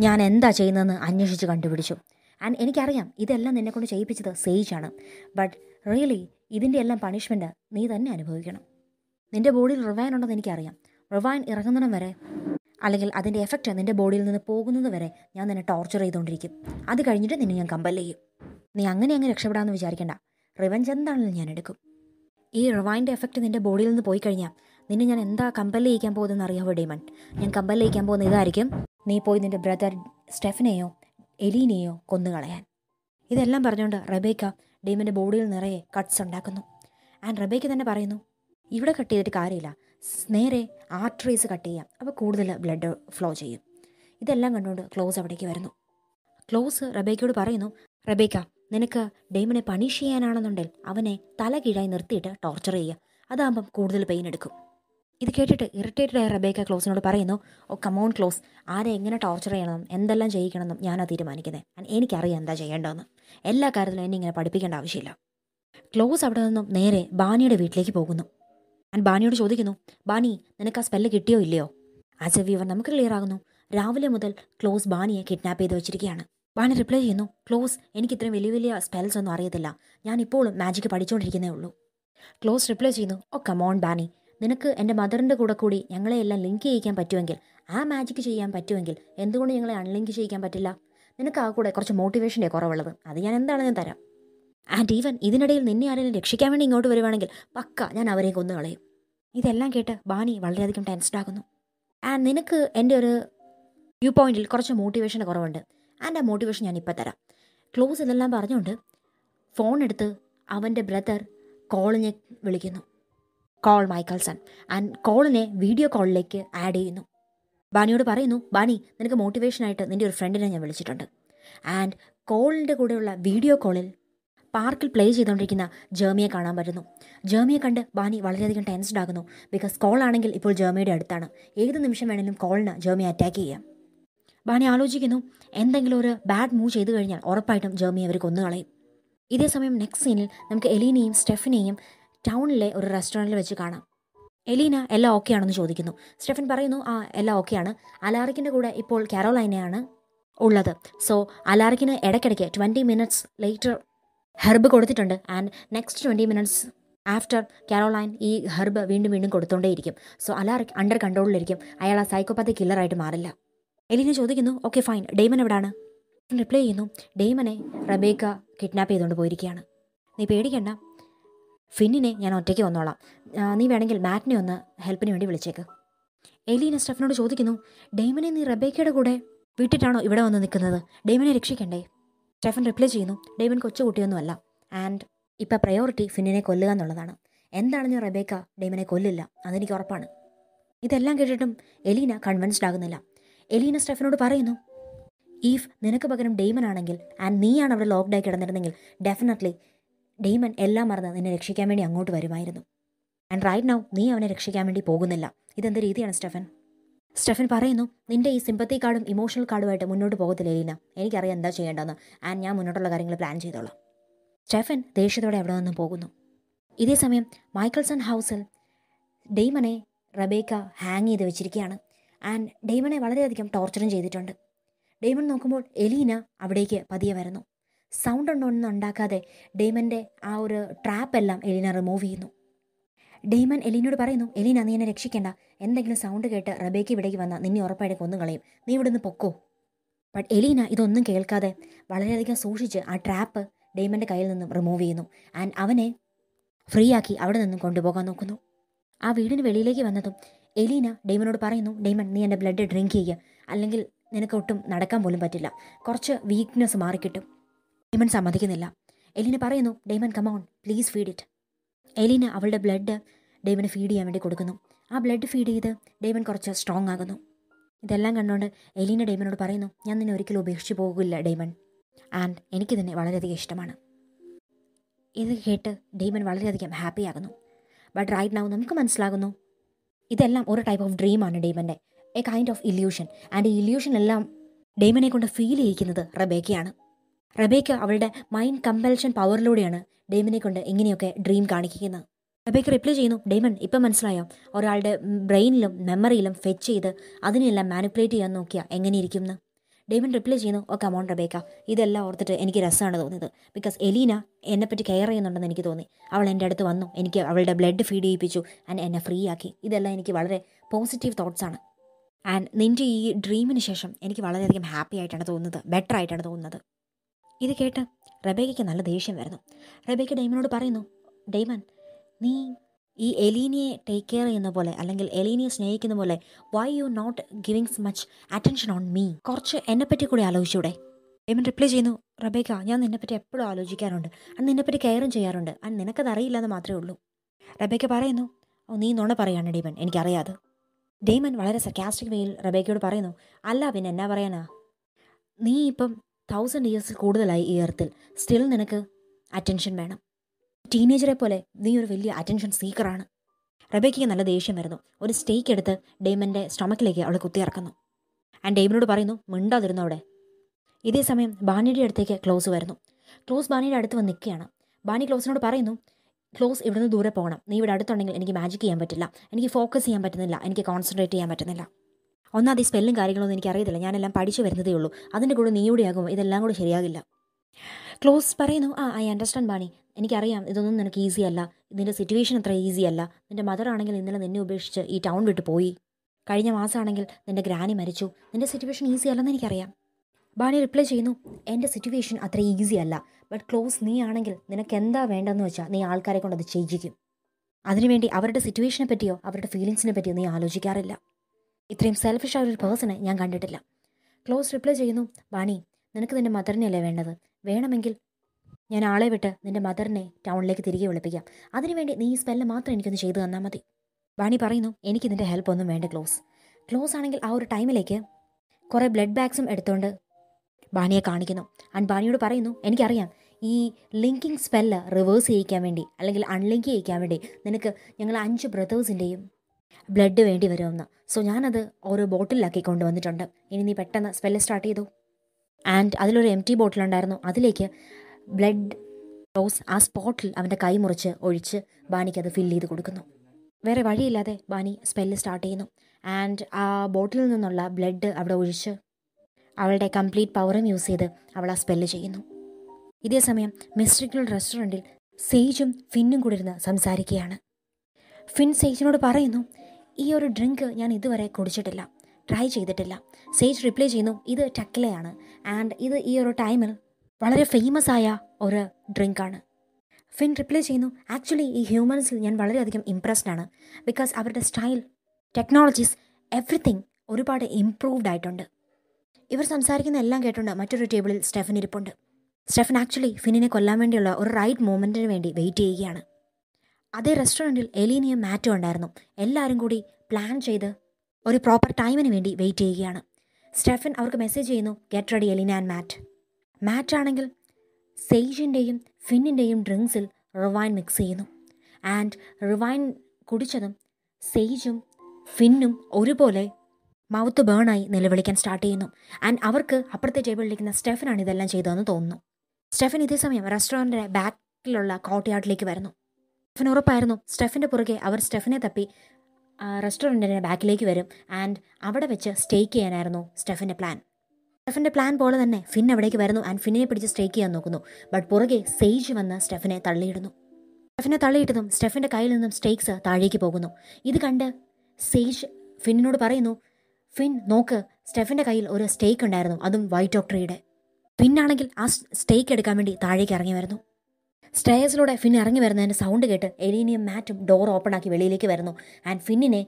ഞാൻ എന്താ ചെയ്യുന്നതെന്ന് അന്വേഷിച്ച് കണ്ടുപിടിച്ചു. ആൻഡ് എനിക്കറിയാം ഇതെല്ലാം നിന്നെ കൊണ്ട് ചെയ്യിപ്പിച്ചത് സേജാണ് ബട്ട് റിയലി ഇതിന്റെ എല്ലാം പണിഷ്മെന്റ് നീ തന്നെ അനുഭവിക്കണം. നിന്റെ ബോഡിയിൽ റിവൈൻ ഉണ്ടെന്ന് എനിക്കറിയാം. റിവൈൻ ഇറങ്ങുന്നിടം വരെ അല്ലെങ്കിൽ അതിന്റെ എഫക്റ്റ് നിന്റെ ബോഡിയിൽ നിന്ന് പോകുന്നത് വരെ ഞാൻ നിന്നെ ടോർച്ചർ ചെയ്തുകൊണ്ടിരിക്കും. അത് കഴിഞ്ഞിട്ട് നിന്നെ ഞാൻ കമ്പൽ ചെയ്യും. നീ അങ്ങനെ അങ്ങ് രക്ഷപ്പെടാമെന്ന് വിചാരിക്കണ്ട. റിവഞ്ച് എന്താണെന്ന് ഞാൻ എടുക്കും. ഈ റിവൈന്റെ എഫക്റ്റ് നിന്റെ ബോഡിയിൽ നിന്ന് പോയി കഴിഞ്ഞാൽ നിന്നെ ഞാൻ എന്താ കമ്പൽ ചെയ്യിക്കാൻ പോകുന്നതെന്ന് അറിയാവോ ഡേമൺ ഞാൻ കമ്പൽ ചെയ്യിക്കാൻ പോകുന്ന ഇതായിരിക്കും. നീ പോയി നിന്റെ ബ്രദർ സ്റ്റെഫനെയോ എലീനെയോ കൊന്നുകളയാൻ. ഇതെല്ലാം പറഞ്ഞുകൊണ്ട് റബേക്ക ഡേമന്റെ ബോഡിയിൽ നിറയെ കട്ട്സ് ഉണ്ടാക്കുന്നു. ആൻഡ് റബേക്ക തന്നെ പറയുന്നു ഇവിടെ കട്ട് ചെയ്തിട്ട് കാര്യമില്ല. നേരെ ആർട്ടറീസ് കട്ട് ചെയ്യാം. അപ്പോൾ കൂടുതൽ ബ്ലഡ് ഫ്ലോ ചെയ്യും. ഇതെല്ലാം കണ്ടുകൊണ്ട് ക്ലോസ് അവിടേക്ക് വരുന്നു. ക്ലോസ് റബേക്കയോട് പറയുന്നു റബേക്ക നിനക്ക് ഡെയ്മിനെ പണിഷ് ചെയ്യാനാണെന്നുണ്ടെങ്കിൽ അവനെ തല കീഴായി നിർത്തിയിട്ട് ടോർച്ചർ ചെയ്യുക. അതാകുമ്പം കൂടുതൽ പെയിൻ എടുക്കും. ഇത് കേട്ടിട്ട് ഇറിറ്റേറ്റഡ് ആയ റബേക്ക ക്ലോസിനോട് പറയുന്നു ഓ കമോൺ ക്ലോസ് ആരെ എങ്ങനെ ടോർച്ചർ ചെയ്യണമെന്നും എന്തെല്ലാം ചെയ്യിക്കണമെന്നും ഞാനാ തീരുമാനിക്കുന്നത് എനിക്കറിയാം എന്താ ചെയ്യേണ്ടതെന്ന്. എല്ലാ കാര്യത്തിലും എന്നെ ഇങ്ങനെ പഠിപ്പിക്കേണ്ട ആവശ്യമില്ല. ക്ലോസ് അവിടെ നിന്നും നേരെ ബാനിയുടെ വീട്ടിലേക്ക് പോകുന്നു. ആൻഡ് ബാനിയോട് ചോദിക്കുന്നു ബാനി നിനക്ക് ആ സ്പെല്ല് കിട്ടിയോ ഇല്ലയോ? ആസ് എ വ്യൂവർ നമുക്ക് ക്ലിയർ ആകുന്നു രാവിലെ മുതൽ ക്ലോസ് ബാനിയെ കിഡ്നാപ്പ് ചെയ്ത് വെച്ചിരിക്കുകയാണ്. ബാനി റിപ്ലൈ ചെയ്യുന്നു ക്ലോസ് എനിക്ക് ഇത്രയും വലിയ വലിയ സ്പെൽസ് ഒന്നും അറിയത്തില്ല. ഞാൻ ഇപ്പോഴും മാജിക്ക് പഠിച്ചുകൊണ്ടിരിക്കുന്നേ ഉള്ളൂ. ക്ലോസ് റിപ്ലൈ ചെയ്യുന്നു ഓ കമോൺ ബാനി. നിനക്ക് എന്റെ മദറിന്റെ കൂടെ കൂടി ഞങ്ങളെയെല്ലാം ലിങ്ക് ചെയ്യിക്കാൻ പറ്റുമെങ്കിൽ ആ മാജിക്ക് ചെയ്യാൻ പറ്റുമെങ്കിൽ എന്തുകൊണ്ട് ഞങ്ങളെ അൺലിങ്ക് ചെയ്യിക്കാൻ പറ്റില്ല? നിനക്ക് ആ കൂടെ കുറച്ച് മോട്ടിവേഷന്റെ കുറവുള്ളത്. അത് ഞാൻ എന്താണ് ഞാൻ തരാം. ആൻഡ് ഈവൻ ഇതിനിടയിൽ നിന്നെ ആരെങ്കിലും രക്ഷിക്കാൻ വേണ്ടി ഇങ്ങോട്ട് വരുവാണെങ്കിൽ പക്ക ഞാൻ അവരെ കൊന്നു കളയും. ഇതെല്ലാം കേട്ട് ബാനി വളരെയധികം ടെൻസ്ഡ് ആകുന്നു. ആൻഡ് നിനക്ക് എന്റെ ഒരു വ്യൂ പോയിന്റിൽ കുറച്ച് മോട്ടിവേഷന്റെ കുറവുണ്ട്. ആൻഡ് ആ മോട്ടിവേഷൻ ഞാൻ ഇപ്പം തരാം. ക്ലോസ് ഇതെല്ലാം പറഞ്ഞുകൊണ്ട് ഫോൺ എടുത്ത് അവന്റെ ബ്രദർ കോളിനെ വിളിക്കുന്നു. Kol Mikaelson. ആൻഡ് കോളിനെ വീഡിയോ കോളിലേക്ക് ആഡ് ചെയ്യുന്നു. ബാനിയോട് പറയുന്നു ബാനി നിനക്ക് മോട്ടിവേഷനായിട്ട് നിന്റെ ഒരു ഫ്രണ്ടിനെ ഞാൻ വിളിച്ചിട്ടുണ്ട്. ആൻഡ് കോളിന്റെ കൂടെയുള്ള വീഡിയോ കോളിൽ പാർക്കിൽ പ്ലേ ചെയ്തുകൊണ്ടിരിക്കുന്ന ജേമിയെ കാണാൻ പറ്റുന്നു. ജേമിയെ കണ്ട് ബാനി വളരെയധികം ടെൻസ്ഡ് ആകുന്നു. ബിക്കോസ് കോൾ ആണെങ്കിൽ ഇപ്പോൾ ജേമിയുടെ അടുത്താണ്. ഏത് നിമിഷം വേണമെങ്കിലും കോളിന് ജേമിയെ അറ്റാക്ക് ചെയ്യാം. ബാനി ആലോചിക്കുന്നു എന്തെങ്കിലും ഒരു ബാഡ് മൂവ് ചെയ്തു കഴിഞ്ഞാൽ ഉറപ്പായിട്ടും ജേമിയെ അവർ കൊന്നുകളയും. ഇതേ സമയം നെക്സ്റ്റ് സീനിൽ നമുക്ക് എലീനയും സ്റ്റെഫിനെയും ടൗണിലെ ഒരു റെസ്റ്റോറന്റിൽ വെച്ച് കാണാം. എലീന എല്ലാം ഓക്കെ ആണെന്ന് ചോദിക്കുന്നു. സ്റ്റെഫൻ പറയുന്നു ആ എല്ലാം ഓക്കെയാണ് അലാറിക്കിന്റെ കൂടെ ഇപ്പോൾ കാരോലൈനയാണ് ഉള്ളത്. സോ അലാറിക്കിന് ഇടയ്ക്കിടയ്ക്ക് ട്വന്റി മിനിറ്റ്സ് ലേറ്റർ ഹെർബ് കൊടുത്തിട്ടുണ്ട്. And next twenty minutes after Caroline ഈ ഹെർബ് വീണ്ടും വീണ്ടും കൊടുത്തോണ്ടേയിരിക്കും. സോ അലാറിക് അണ്ടർ കൺട്രോളിലിരിക്കും. അയാൾ ആ സൈക്കോപാത്തി കില്ലറായിട്ട് മാറില്ല. എലീന ചോദിക്കുന്നു ഓക്കെ ഫൈൻ. ഡെയ്മൻ എവിടാണ്? റിപ്ലൈ ചെയ്യുന്നു ഡെയ്മനെ റബേക്ക കിഡ്നാപ്പ് ചെയ്തുകൊണ്ട് പോയിരിക്കുകയാണ്. നീ പേടിക്കണ്ട. ഫിന്നിനെ ഞാൻ ഒറ്റയ്ക്ക് വന്നോളാം. നീ വേണമെങ്കിൽ മാറ്റിനെ ഒന്ന് ഹെൽപ്പിന് വേണ്ടി വിളിച്ചേക്ക്. എലീന സ്റ്റെഫിനോട് ചോദിക്കുന്നു ഡെയ്മനെ നീ റബേക്കയുടെ കൂടെ വിട്ടിട്ടാണോ ഇവിടെ വന്ന് നിൽക്കുന്നത്? ഡെയ്മനെ രക്ഷിക്കണ്ടേ? സ്റ്റെഫൻ റിപ്ലൈ ചെയ്യുന്നു ഡേവിൻ കൊച്ചുകുട്ടിയൊന്നുമല്ല. ആൻഡ് ഇപ്പം പ്രയോറിറ്റി ഫിന്നിനെ കൊല്ലുക എന്നുള്ളതാണ്. എന്താണെന്ന് റബേക്ക ഡേമിനെ കൊല്ലില്ല അതെനിക്ക് ഉറപ്പാണ്. ഇതെല്ലാം കേട്ടിട്ടും എലീന കൺവിൻസ്ഡ് ആകുന്നില്ല. എലീന സ്റ്റെഫനോട് പറയുന്നു ഈഫ് നിനക്ക് പകരം ഡെയ്മൻ ആണെങ്കിൽ ആൻഡ് നീയാണ് അവിടെ ലോക്ക്ഡായി കിടന്നിരുന്നെങ്കിൽ ഡെഫിനറ്റ്ലി ഡെയ്മൻ എല്ലാം മറന്ന് നിന്നെ രക്ഷിക്കാൻ വേണ്ടി അങ്ങോട്ട് വരുമായിരുന്നു. ആൻഡ് റൈറ്റ് നൗ നീ അവനെ രക്ഷിക്കാൻ വേണ്ടി പോകുന്നില്ല. ഇതെന്ത് രീതിയാണ് സ്റ്റെഫൻ സ്റ്റെഫൻ പറയുന്നു നിന്റെ ഈ സിമ്പത്തി കാർഡും ഇമോഷണൽ കാർഡുമായിട്ട് മുന്നോട്ട് പോകത്തില്ല ലീന എനിക്കറിയാം എന്താ ചെയ്യേണ്ടതെന്ന്. ആൻഡ് ഞാൻ മുന്നോട്ടുള്ള കാര്യങ്ങൾ പ്ലാൻ ചെയ്തോളാം. സ്റ്റെഫൻ ദേഷ്യത്തോടെ അവിടെ നിന്നും പോകുന്നു. ഇതേ സമയം മൈക്കിൾസൺ ഹൗസിൽ ഡെയ്മനെ റബേക്ക ഹാങ് ചെയ്ത് വെച്ചിരിക്കുകയാണ്. ആൻഡ് ഡെയ്മനെ വളരെയധികം ടോർച്ചറും ചെയ്തിട്ടുണ്ട്. ഡെയ്മൺ നോക്കുമ്പോൾ എലീന അവിടേക്ക് പതിയെ വരുന്നു. സൗണ്ട് ഉണ്ടോന്നും ഉണ്ടാക്കാതെ ഡെയ്മന്റെ ആ ഒരു ട്രാപ്പ് എല്ലാം എലീന റിമൂവ് ചെയ്യുന്നു. ഡെയ്മൻ എലീനോട് പറയുന്നു എലീന നീ എന്നെ രക്ഷിക്കേണ്ട. എന്തെങ്കിലും സൗണ്ട് കേട്ട് റബേക്ക് ഇവിടേക്ക് വന്നാൽ നിന്നെ ഉറപ്പായിട്ട് കൊന്നു കളയും. നീ ഇവിടുന്ന് പൊക്കോ. ബട്ട് എലീന ഇതൊന്നും കേൾക്കാതെ വളരെയധികം സൂക്ഷിച്ച് ആ ട്രാപ്പ് ഡെയ്മന്റെ കയ്യിൽ നിന്നും റിമൂവ് ചെയ്യുന്നു. ആൻഡ് അവനെ ഫ്രീ ആക്കി അവിടെ നിന്നും കൊണ്ടുപോകാൻ നോക്കുന്നു. ആ വീടിന് വെളിയിലേക്ക് വന്നതും എലീന ഡെയ്മനോട് പറയുന്നു ഡെയ്മൺ നീ എന്റെ ബ്ലഡ് ഡ്രിങ്ക് ചെയ്യുക അല്ലെങ്കിൽ നിനക്ക് ഒട്ടും നടക്കാൻ പോലും പറ്റില്ല. കുറച്ച് വീക്ക്നെസ് മാറിക്കിട്ടും. ഡെയ്മൺ സമ്മതിക്കുന്നില്ല. എലീന പറയുന്നു Damon come on please feed it Elena അവളുടെ ബ്ലഡ് ഡേവിന് ഫീഡ് ചെയ്യാൻ വേണ്ടി കൊടുക്കുന്നു. ആ ബ്ലഡ് ഫീഡ് ചെയ്ത് ഡേമൻ കുറച്ച് സ്ട്രോങ് ആകുന്നു. ഇതെല്ലാം കണ്ടുകൊണ്ട് എലീന ഡേമനോട് പറയുന്നു ഞാൻ നിന്നെ ഒരിക്കലും ഉപേക്ഷിച്ച് പോകില്ല ഡേമൻ ആൻഡ് എനിക്ക് തന്നെ വളരെയധികം ഇഷ്ടമാണ്. ഇത് കേട്ട് ഡേമൻ വളരെയധികം ഹാപ്പി ആകുന്നു. ബട്ട് റൈറ്റ് നൗ നമുക്ക് മനസ്സിലാകുന്നു ഇതെല്ലാം ഒരു ടൈപ്പ് ഓഫ് ഡ്രീമാണ് ഡേമന്റെ a kind of illusion and ഈ ഇല്യൂഷൻ എല്ലാം ഡേമനെ കൊണ്ട് ഫീൽ ചെയ്യിക്കുന്നത് റബേക്കയാണ്. റബേക്ക അവളുടെ മൈൻഡ് കമ്പൽഷൻ പവറിലൂടെയാണ് ഡെയ്മനെ കൊണ്ട് ഇങ്ങനെയൊക്കെ ഡ്രീം കാണിക്കുന്നത് റബേക്ക് റിപ്ലൈ ചെയ്യുന്നു ഡേമൺ ഇപ്പം മനസ്സിലായോ? ഒരാളുടെ ബ്രെയിനിലും മെമ്മറിയിലും ഫെച്ച് ചെയ്ത് അതിനെല്ലാം മാനിപ്പുലേറ്റ് ചെയ്യാൻ നോക്കിയാൽ എങ്ങനെയിരിക്കും എന്ന് ഡേമൺ റിപ്ലൈ ചെയ്യുന്നു ഓ കമോൺ റബേക്ക. ഇതെല്ലാം ഓർത്തിട്ട് എനിക്ക് രസമാണ് തോന്നിയത്. ബിക്കോസ് എലീന എന്നെപ്പറ്റി കെയർ ചെയ്യുന്നുണ്ടെന്ന് എനിക്ക് തോന്നി. അവൾ എന്റെ അടുത്ത് വന്നു എനിക്ക് അവളുടെ ബ്ലഡ് ഫീഡ് ചെയ്യിപ്പിച്ചു ആൻഡ് എന്നെ ഫ്രീ ആക്കി. ഇതെല്ലാം എനിക്ക് വളരെ പോസിറ്റീവ് തോട്ട്സ് ആണ്. ആൻഡ് നിന്റെ ഈ ഡ്രീമിന് ശേഷം എനിക്ക് വളരെയധികം ഹാപ്പി ആയിട്ടാണ് തോന്നുന്നത് ബെറ്റർ ആയിട്ടാണ് തോന്നുന്നത്. ഇത് കേട്ട് റബേക്കയ്ക്ക് നല്ല ദേഷ്യം വരുന്നു. റബേക്ക ഡെയ്മനോട് പറയുന്നു ഡെയ്മൻ നീ ഈ എലീനിയെ ടേക്ക് കെയർ ചെയ്യുന്ന പോലെ അല്ലെങ്കിൽ എലീനിയെ സ്നേഹിക്കുന്ന പോലെ why you not giving much attention on me കുറച്ച് എന്നെപ്പറ്റി കൂടി ആലോചിച്ചൂടെ. ഡെയ്മൻ റിപ്ലൈ ചെയ്യുന്നു റബേക്ക ഞാൻ നിന്നെപ്പറ്റി എപ്പോഴും ആലോചിക്കാറുണ്ട്. അന്ന് നിന്നെപ്പറ്റി കെയറും ചെയ്യാറുണ്ട്. അന്ന് നിനക്കത് അറിയില്ല എന്ന് മാത്രമേ ഉള്ളൂ. റബേക്ക പറയുന്നു ഓ നീ നുണ പറയാണ് ഡെയ്മൻ എനിക്കറിയാതെ. ഡെയ്മൻ വളരെ സർക്കാസ്റ്റിക് വേയിൽ റബേക്കയോട് പറയുന്നു അല്ല പിന്നെ എന്നാ പറയാനാ? നീ ഇപ്പം തൗസൻഡ് ഇയേഴ്സിൽ കൂടുതലായി ഈ എർത്തിൽ സ്റ്റിൽ നിനക്ക് അറ്റൻഷൻ വേണം. ടീനേജറെ പോലെ നീ ഒരു വലിയ അറ്റൻഷൻ സീക്കറാണ് റബേക്കയ്ക്ക് നല്ല ദേഷ്യം വരുന്നു. ഒരു സ്റ്റേക്ക് എടുത്ത് ഡേമന്റെ സ്റ്റൊമക്കിലേക്ക് അവൾ കുത്തിയിറക്കുന്നു ആൻഡ് ഡേമിനോട് പറയുന്നു മിണ്ടാതിരുന്നു അവിടെ? ഇതേ സമയം ബാനിയുടെ അടുത്തേക്ക് ക്ലോസ് വരുന്നു. ക്ലോസ് ബാനിയുടെ അടുത്ത് വന്ന് നിൽക്കുകയാണ്. ബാനി ക്ലോസിനോട് പറയുന്നു ക്ലോസ് ഇവിടുന്ന് ദൂരെ പോകണം. നീ ഇവിടെ അടുത്തുണ്ടെങ്കിൽ എനിക്ക് മാജിക് ചെയ്യാൻ പറ്റില്ല. എനിക്ക് ഫോക്കസ് ചെയ്യാൻ പറ്റുന്നില്ല. എനിക്ക് കോൺസെൻട്രേറ്റ് ചെയ്യാൻ പറ്റുന്നില്ല. ഒന്നാമത് ഈ സ്പെല്ലും കാര്യങ്ങളൊന്നും എനിക്ക് അറിയത്തില്ല ഞാനെല്ലാം പഠിച്ചു വരുന്നതേ ഉള്ളൂ. അതിന്റെ കൂടെ നീ കൂടെ ഇതെല്ലാം കൂടെ ശരിയാകില്ല. ക്ലോസ് പറയുന്നു ആ ഐ അണ്ടർസ്റ്റാൻഡ് ബാണി. എനിക്കറിയാം ഇതൊന്നും നിനക്ക് ഈസി അല്ല. നിന്റെ സിറ്റുവേഷൻ അത്ര ഈസി അല്ല. നിന്റെ മദർ ആണെങ്കിൽ ഇന്നലെ നിന്നെ ഉപേക്ഷിച്ച് ഈ ടൗൺ വിട്ട് പോയി. കഴിഞ്ഞ മാസമാണെങ്കിൽ നിന്റെ ഗ്രാനി മരിച്ചു. നിന്റെ സിറ്റുവേഷൻ ഈസി അല്ലെന്ന് എനിക്കറിയാം. ബാണി റിപ്ലൈ ചെയ്യുന്നു എന്റെ സിറ്റുവേഷൻ അത്ര ഈസി അല്ല. ബട്ട് ക്ലോസ് നീ ആണെങ്കിൽ നിനക്ക് എന്താ വേണ്ടതെന്ന് വെച്ചാൽ നീ ആൾക്കാരെ കൊണ്ട് അത് ചെയ്യിക്കും. അതിനുവേണ്ടി അവരുടെ സിറ്റുവേഷനെ പറ്റിയോ അവരുടെ ഫീലിങ്സിനെ പറ്റിയോ നീ ആലോചിക്കാറില്ല. ഇത്രയും സെൽഫിഷ് ആയ ഒരു പേഴ്സണെ ഞാൻ കണ്ടിട്ടില്ല. ക്ലോസ് റിപ്ലൈ ചെയ്യുന്നു. ബാണി നിനക്ക് നിന്റെ മദറിനെയല്ലേ വേണ്ടത്? വേണമെങ്കിൽ ഞാൻ ആളെ വിട്ട് നിന്റെ മദറിനെ ടൗണിലേക്ക് തിരികെ വിളിപ്പിക്കാം. അതിനുവേണ്ടി നീ ഈ സ്പെല്ല് മാത്രം എനിക്കൊന്ന് ചെയ്തു തന്നാൽ മതി. ബാണി പറയുന്നു എനിക്ക് നിന്റെ ഹെൽപ്പ് ഒന്നും വേണ്ട ക്ലോസ് ക്ലോസ് ആണെങ്കിൽ ആ ഒരു ടൈമിലേക്ക് കുറേ ബ്ലഡ് ബാഗ്സും എടുത്തുകൊണ്ട് ബാണിയെ കാണിക്കുന്നു. ആൻഡ് ബാണിയോട് പറയുന്നു എനിക്കറിയാം ഈ ലിങ്കിങ് സ്പെല്ല് റിവേഴ്സ് ചെയ്യിക്കാൻ വേണ്ടി അല്ലെങ്കിൽ അൺലിങ്ക് ചെയ്യിക്കാൻ വേണ്ടി നിനക്ക് ഞങ്ങൾ അഞ്ച് ബ്രദേഴ്സിന്റെയും ബ്ലഡ് വേണ്ടി വരുമെന്ന്. സോ ഞാനത് ഓരോ ബോട്ടിലാക്കി കൊണ്ടുവന്നിട്ടുണ്ട്. ഇനി നീ പെട്ടെന്ന് സ്പെല്ല് സ്റ്റാർട്ട് ചെയ്തു. ആൻഡ് അതിലൊരു എം ടി ബോട്ടിലുണ്ടായിരുന്നു അതിലേക്ക് ബ്ലഡ് റോസ് ആ സ്പോട്ടിൽ അവന്റെ കൈ മുറിച്ച് ഒഴിച്ച് ബാനിക്ക് അത് ഫില്ല് ചെയ്ത് കൊടുക്കുന്നു. വേറെ വഴിയില്ലാതെ ബാനി സ്പെല്ല് സ്റ്റാർട്ട് ചെയ്യുന്നു. ആൻഡ് ആ ബോട്ടിൽ നിന്നുള്ള ബ്ലഡ് അവിടെ ഒഴിച്ച് അവളുടെ കംപ്ലീറ്റ് പവറും യൂസ് ചെയ്ത് അവൾ ആ സ്പെല്ല് ചെയ്യുന്നു. ഇതേ സമയം മിസ്ട്രിക്കൽ റെസ്റ്റോറന്റിൽ സെയ്ജും ഫിന്നും കൂടി ഇരുന്ന് സംസാരിക്കുകയാണ്. ഫിൻ സെയ്ജിനോട് പറയുന്നു ഈ ഒരു ഡ്രിങ്ക് ഞാൻ ഇതുവരെ കുടിച്ചിട്ടില്ല. ട്രൈ ചെയ്തിട്ടില്ല. സേജ് റിപ്ലൈ ചെയ്യുന്നു ഇത് ടക്കിലയാണ് ആൻഡ് ഇത് ഈ ഒരു ടൈമിൽ വളരെ ഫേമസ് ആയ ഒരു ഡ്രിങ്കാണ് ഫിൻ റിപ്ലൈ ചെയ്യുന്നു ആക്ച്വലി ഈ ഹ്യൂമൻസിൽ ഞാൻ വളരെയധികം ഇംപ്രസ്ഡ് ആണ്. ബിക്കോസ് അവരുടെ സ്റ്റൈൽ ടെക്നോളജീസ് എവറിത്തിങ് ഒരുപാട് ഇംപ്രൂവ്ഡ് ആയിട്ടുണ്ട്. ഇവർ സംസാരിക്കുന്ന എല്ലാം കേട്ടുണ്ട് മറ്റൊരു ടേബിളിൽ സ്റ്റെഫൻ ഇരിപ്പുണ്ട്. സ്റ്റെഫൻ ആക്ച്വലി ഫിന്നിനെ കൊല്ലാൻ വേണ്ടിയുള്ള ഒരു റൈറ്റ് മൂമെന്റിന് വേണ്ടി വെയിറ്റ് ചെയ്യുകയാണ്. അതേ റെസ്റ്റോറന്റിൽ എലീനിയും മാറ്റും ഉണ്ടായിരുന്നു. എല്ലാവരും കൂടി പ്ലാൻ ചെയ്ത് ഒരു പ്രോപ്പർ ടൈമിന് വേണ്ടി വെയിറ്റ് ചെയ്യുകയാണ്. സ്റ്റെഫൻ അവർക്ക് മെസ്സേജ് ചെയ്യുന്നു get ready Elena and Matt. Matt ആണെങ്കിൽ സെയ്ജിന്റെയും ഫിന്നിന്റെയും ഡ്രിങ്ക്സിൽ റിവൈൻ മിക്സ് ചെയ്യുന്നു. ആൻഡ് റിവൈൻ കുടിച്ചതും സെയ്ജും ഫിന്നും ഒരുപോലെ മൗത്ത് ബേണായി നിലവിളിക്കാൻ സ്റ്റാർട്ട് ചെയ്യുന്നു. ആൻഡ് അവർക്ക് അപ്പുറത്തെ ടേബിളിലിരിക്കുന്ന സ്റ്റെഫനാണ് ഇതെല്ലാം ചെയ്തതെന്ന് തോന്നുന്നു. സ്റ്റെഫൻ ഇതേ സമയം റെസ്റ്റോറന്റിന്റെ ബാക്കിലുള്ള കോട്ടയാട്ടിലേക്ക് വരുന്നു. സ്റ്റെഫൻ ഉറപ്പായിരുന്നു സ്റ്റെഫിന്റെ പുറകെ അവർ സ്റ്റെഫിനെ തപ്പി റെസ്റ്റോറന്റിന്റെ ബാക്കിലേക്ക് വരും. ആൻഡ് അവിടെ വെച്ച് സ്റ്റേക്ക് ചെയ്യാനായിരുന്നു സ്റ്റെഫിന്റെ പ്ലാൻ. സ്റ്റെഫിന്റെ പ്ലാൻ പോലെ തന്നെ ഫിൻ അവിടേക്ക് വരുന്നു. ആൻഡ് ഫിന്നിനെ പിടിച്ച് സ്റ്റേക്ക് ചെയ്യാൻ നോക്കുന്നു. ബട്ട് പുറകെ സെയ്ജ് വന്ന് സ്റ്റെഫിനെ തള്ളിയിടുന്നു. സ്റ്റെഫിനെ തള്ളിയിട്ടതും സ്റ്റെഫിന്റെ കയ്യിൽ നിന്നും സ്റ്റേക്സ് താഴേക്ക് പോകുന്നു. ഇത് കണ്ട് സെയ്ജ് ഫിന്നിനോട് പറയുന്നു ഫിൻ നോക്ക് സ്റ്റെഫിന്റെ കയ്യിൽ ഒരു സ്റ്റേക്ക് ഉണ്ടായിരുന്നു. അതും വൈറ്റ് ഡോക്ടറിയുടെ ഫിന്നാണെങ്കിൽ ആ സ്റ്റേക്ക് എടുക്കാൻ വേണ്ടി താഴേക്ക് ഇറങ്ങി വരുന്നു. സ്റ്റേഴ്സിലൂടെ ഫിൻ ഇറങ്ങി വരുന്നതിന്റെ സൗണ്ട് കേട്ട് എലീനിയും മാറ്റും ഡോർ ഓപ്പൺ ആക്കി വെളിയിലേക്ക് വരുന്നു. ആൻഡ് ഫിന്നിനെ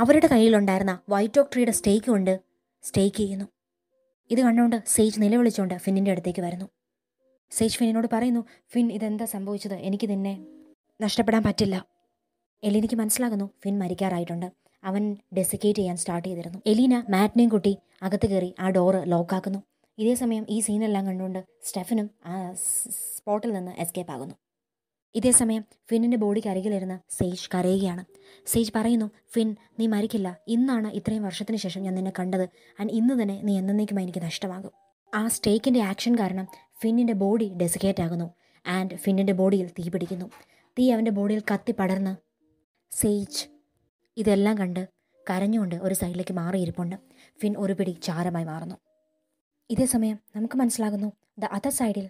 അവരുടെ കയ്യിലുണ്ടായിരുന്ന വൈറ്റ് ഡോക്ടറിയുടെ സ്റ്റേക്ക് കൊണ്ട് സ്റ്റേക്ക് ചെയ്യുന്നു. ഇത് കണ്ടുകൊണ്ട് സേജ് നിലവിളിച്ചുകൊണ്ട് ഫിന്നിന്റെ അടുത്തേക്ക് വരുന്നു. സേജ് ഫിന്നിനോട് പറയുന്നു ഫിൻ ഇതെന്താ സംഭവിച്ചത്? എനിക്ക് നിന്നെ നഷ്ടപ്പെടാൻ പറ്റില്ല. എലീനയ്ക്ക് മനസ്സിലാകുന്നു ഫിൻ മരിക്കാറായിട്ടുണ്ട്. അവൻ ഡെസിക്കേറ്റ് ചെയ്യാൻ സ്റ്റാർട്ട് ചെയ്തിരുന്നു. എലീന മാറ്റിനെയും കുട്ടി അകത്ത് കയറി ആ ഡോറ് ലോക്കാക്കുന്നു ഇതേ സമയം ഈ സീനെല്ലാം കണ്ടുകൊണ്ട് സ്റ്റെഫനും ആ സ്പോട്ടിൽ നിന്ന് എസ്കേപ്പ് ആകുന്നു. ഇതേസമയം ഫിന്നിന്റെ ബോഡിക്ക് അരികിലിരുന്ന് സെയ്ജ് കരയുകയാണ്. സെയ്ജ് പറയുന്നു ഫിൻ നീ മരിക്കില്ല. ഇന്നാണ് ഇത്രയും വർഷത്തിന് ശേഷം ഞാൻ നിന്നെ കണ്ടത്. ആൻഡ് ഇന്ന് തന്നെ നീ എന്നേക്കുമായി എനിക്ക് നഷ്ടമാകും. ആ സ്റ്റേക്കിന്റെ ആക്ഷൻ കാരണം ഫിന്നിന്റെ ബോഡി ഡെസിക്കേറ്റ് ആകുന്നു. ആൻഡ് ഫിന്നിന്റെ ബോഡിയിൽ തീ പിടിക്കുന്നു. തീ അവന്റെ ബോഡിയിൽ കത്തി പടർന്ന് സെയ്ജ് ഇതെല്ലാം കണ്ട് കരഞ്ഞുകൊണ്ട് ഒരു സൈഡിലേക്ക് മാറിയിരിപ്പുണ്ട്. ഫിൻ ഒരു പിടി ചാരമായി മാറുന്നു. ഇതേസമയം നമുക്ക് മനസ്സിലാകുന്നു ദ അതർ സൈഡിൽ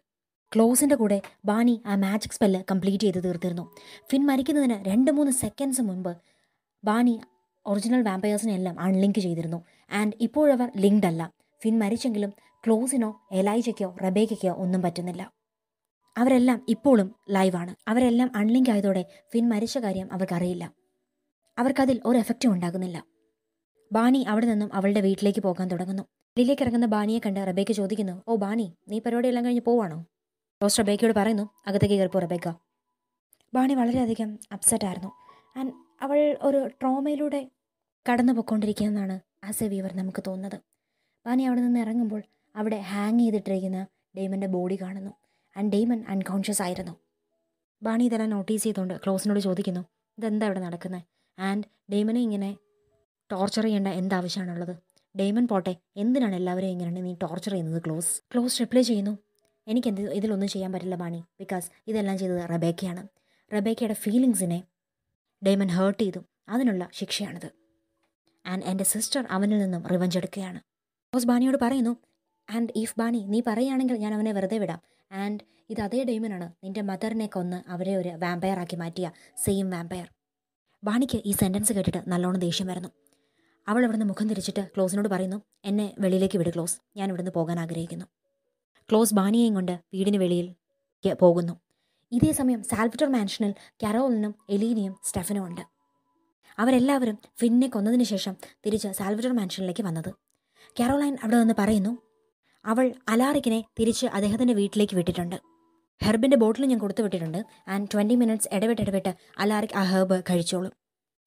ക്ലോസിന്റെ കൂടെ ബാനി ആ മാജിക് സ്പെല്ല് കംപ്ലീറ്റ് ചെയ്ത് തീർത്തിരുന്നു. ഫിൻ മരിക്കുന്നതിന് രണ്ട് മൂന്ന് സെക്കൻഡ്സ് മുൻപ് ബാനി ഒറിജിനൽ വാമ്പയേഴ്സിനെ എല്ലാം അൺലിങ്ക് ചെയ്തിരുന്നു. ആൻഡ് ഇപ്പോഴവർ ലിങ്ക്ഡ് അല്ല. ഫിൻ മരിച്ചെങ്കിലും ക്ലോസിനോ എലൈജയ്ക്കോ റബേക്കയ്ക്കോ ഒന്നും പറ്റുന്നില്ല. അവരെല്ലാം ഇപ്പോഴും ലൈവാണ് അവരെല്ലാം അൺലിങ്ക് ആയതോടെ ഫിൻ മരിച്ച കാര്യം അവർക്കറിയില്ല. അവർക്കതിൽ ഒരു എഫക്റ്റും ഉണ്ടാകുന്നില്ല. ബാനി അവിടെ നിന്നും അവളുടെ വീട്ടിലേക്ക് പോകാൻ തുടങ്ങുന്നു. വെളിയിലേക്ക് ഇറങ്ങുന്ന ബാണിയെ കണ്ട് റബേക്ക ചോദിക്കുന്നു ഓ ബാണി നീ പരിപാടിയെല്ലാം കഴിഞ്ഞ് പോവാണോ? റോസ് റബേക്കയോട് പറയുന്നു അകത്തേക്ക് കയറിപ്പോ റബേക്ക. ബാണി വളരെയധികം അപ്സെറ്റ് ആയിരുന്നു. ആൻഡ് അവൾ ഒരു ട്രോമയിലൂടെ കടന്നു പൊയ്ക്കൊണ്ടിരിക്കുകയെന്നാണ് ആസ് എ വ്യൂവർ നമുക്ക് തോന്നുന്നത്. ബാണി അവിടെ നിന്ന് ഇറങ്ങുമ്പോൾ അവിടെ ഹാങ് ചെയ്തിട്ടിരിക്കുന്ന ഡെയ്മന്റെ ബോഡി കാണുന്നു. ആൻഡ് ഡെയ്മൻ അൺകോൺഷ്യസ് ആയിരുന്നു. ബാണി ഇതെല്ലാം നോട്ടീസ് ചെയ്തുകൊണ്ട് ക്ലോസിനോട് ചോദിക്കുന്നു ഇതെന്താ ഇവിടെ നടക്കുന്നത് ആൻഡ് ഡെയ്മനെ ഇങ്ങനെ ടോർച്ചർ ചെയ്യേണ്ട എന്താവശ്യമാണുള്ളത് ഡെയ്മൻ പോട്ടെ എന്തിനാണ് എല്ലാവരെയും ഇങ്ങനെയാണ് നീ ടോർച്ചർ ചെയ്യുന്നത് ക്ലോസ്? ക്ലോസ് റിപ്ലൈ ചെയ്യുന്നു. എനിക്ക് എന്ത് ഇതിലൊന്നും ചെയ്യാൻ പറ്റില്ല ബാണി. ബിക്കോസ് ഇതെല്ലാം ചെയ്തത് റബേക്കയാണ്. റബേക്കയുടെ ഫീലിങ്സിനെ ഡേമൻ ഹേർട്ട് ചെയ്തു. അതിനുള്ള ശിക്ഷയാണിത്. ആൻഡ് എന്റെ സിസ്റ്റർ അവനിൽ നിന്നും റിവഞ്ച് എടുക്കുകയാണ്. ബോസ് ബാണിയോട് പറയുന്നു ആൻഡ് ഇഫ് ബാണി നീ പറയുകയാണെങ്കിൽ ഞാൻ അവനെ വെറുതെ വിടാം. ആൻഡ് ഇത് അതേ ഡെയ്മനാണ് നിന്റെ മദറിനെ കൊന്ന് അവരെ ഒരു വാമ്പയർ ആക്കി മാറ്റിയ. സെയിം വാമ്പയർ ബാണിക്ക് ഈ സെന്റൻസ് കേട്ടിട്ട് നല്ലോണം ദേഷ്യം വരുന്നു. അവൾ ഇവിടുന്ന് മുഖം തിരിച്ചിട്ട് ക്ലോസിനോട് പറയുന്നു എന്നെ വെളിയിലേക്ക് വിട് ക്ലോസ്. ഞാൻ ഇവിടുന്ന് പോകാൻ ആഗ്രഹിക്കുന്നു. ക്ലോസ് ബാനിയെയും കൊണ്ട് വീടിന് വെളിയിൽ പോകുന്നു. ഇതേ സമയം സാൽവിറ്റർ മാൻഷനിൽ കരോളിനും എലീനയും സ്റ്റെഫനും ഉണ്ട്. അവരെല്ലാവരും ഫിന്നെ കൊന്നതിന് ശേഷം തിരിച്ച് സാൽവിറ്റർ മാൻഷനിലേക്ക് വന്നത്. കരോളൈൻ അവിടെ നിന്ന് പറയുന്നു അവൾ അലാറിക്കിനെ തിരിച്ച് അദ്ദേഹത്തിന്റെ വീട്ടിലേക്ക് വിട്ടിട്ടുണ്ട്. ഹെർബിന്റെ ബോട്ടിൽ ഞാൻ കൊടുത്തു വിട്ടിട്ടുണ്ട്. ആൻഡ് ട്വന്റി മിനിറ്റ്സ് ഇടവിട്ട് ഇടവിട്ട് അലാറിക് ആ ഹെർബ് കഴിച്ചോളും.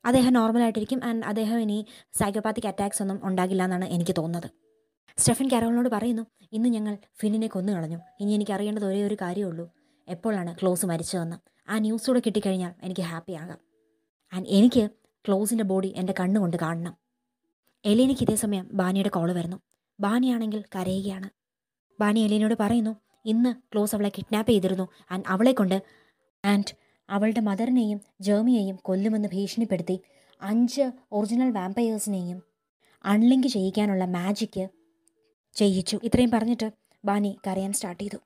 അദ്ദേഹം നോർമലായിട്ടിരിക്കും ആൻഡ് അദ്ദേഹം ഇനി സൈക്കോപാത്തിക് അറ്റാക്സ് ഒന്നും ഉണ്ടാകില്ല എന്നാണ് എനിക്ക് തോന്നുന്നത്. സ്റ്റെഫൻ കാരോളിനോട് പറയുന്നു ഇന്ന് ഞങ്ങൾ ഫിന്നിനെ കൊന്നു കളഞ്ഞു. ഇനി എനിക്ക് അറിയേണ്ടത് ഒരേ ഒരു കാര്യമുള്ളൂ എപ്പോഴാണ് ക്ലോസ് മരിച്ചതെന്ന്. ആ ന്യൂസ് കൂടെ കിട്ടിക്കഴിഞ്ഞാൽ എനിക്ക് ഹാപ്പി ആകാം. ആൻഡ് എനിക്ക് ക്ലോസിന്റെ ബോഡി എന്റെ കണ്ണുകൊണ്ട് കാണണം. എലീനയ്ക്ക് ഇതേ സമയം ബാനിയുടെ കോൾ വരുന്നു. ബാനിയാണെങ്കിൽ കരയുകയാണ്. ബാനി എലീനോട് പറയുന്നു ഇന്ന് ക്ലോസ് അവളെ കിഡ്നാപ്പ് ചെയ്തിരുന്നു. ആൻഡ് അവളെ കൊണ്ട് ആൻഡ് അവളുടെ മദറിനെയും ജേമിയെയും കൊല്ലുമെന്ന് ഭീഷണിപ്പെടുത്തി അഞ്ച് ഒറിജിനൽ വാമ്പയേഴ്സിനെയും അൺലിങ്ക് ചെയ്യിക്കാനുള്ള മാജിക്ക് ചെയ്യിച്ചു. ഇത്രയും പറഞ്ഞിട്ട് ബാനി കരയാൻ സ്റ്റാർട്ട് ചെയ്തു.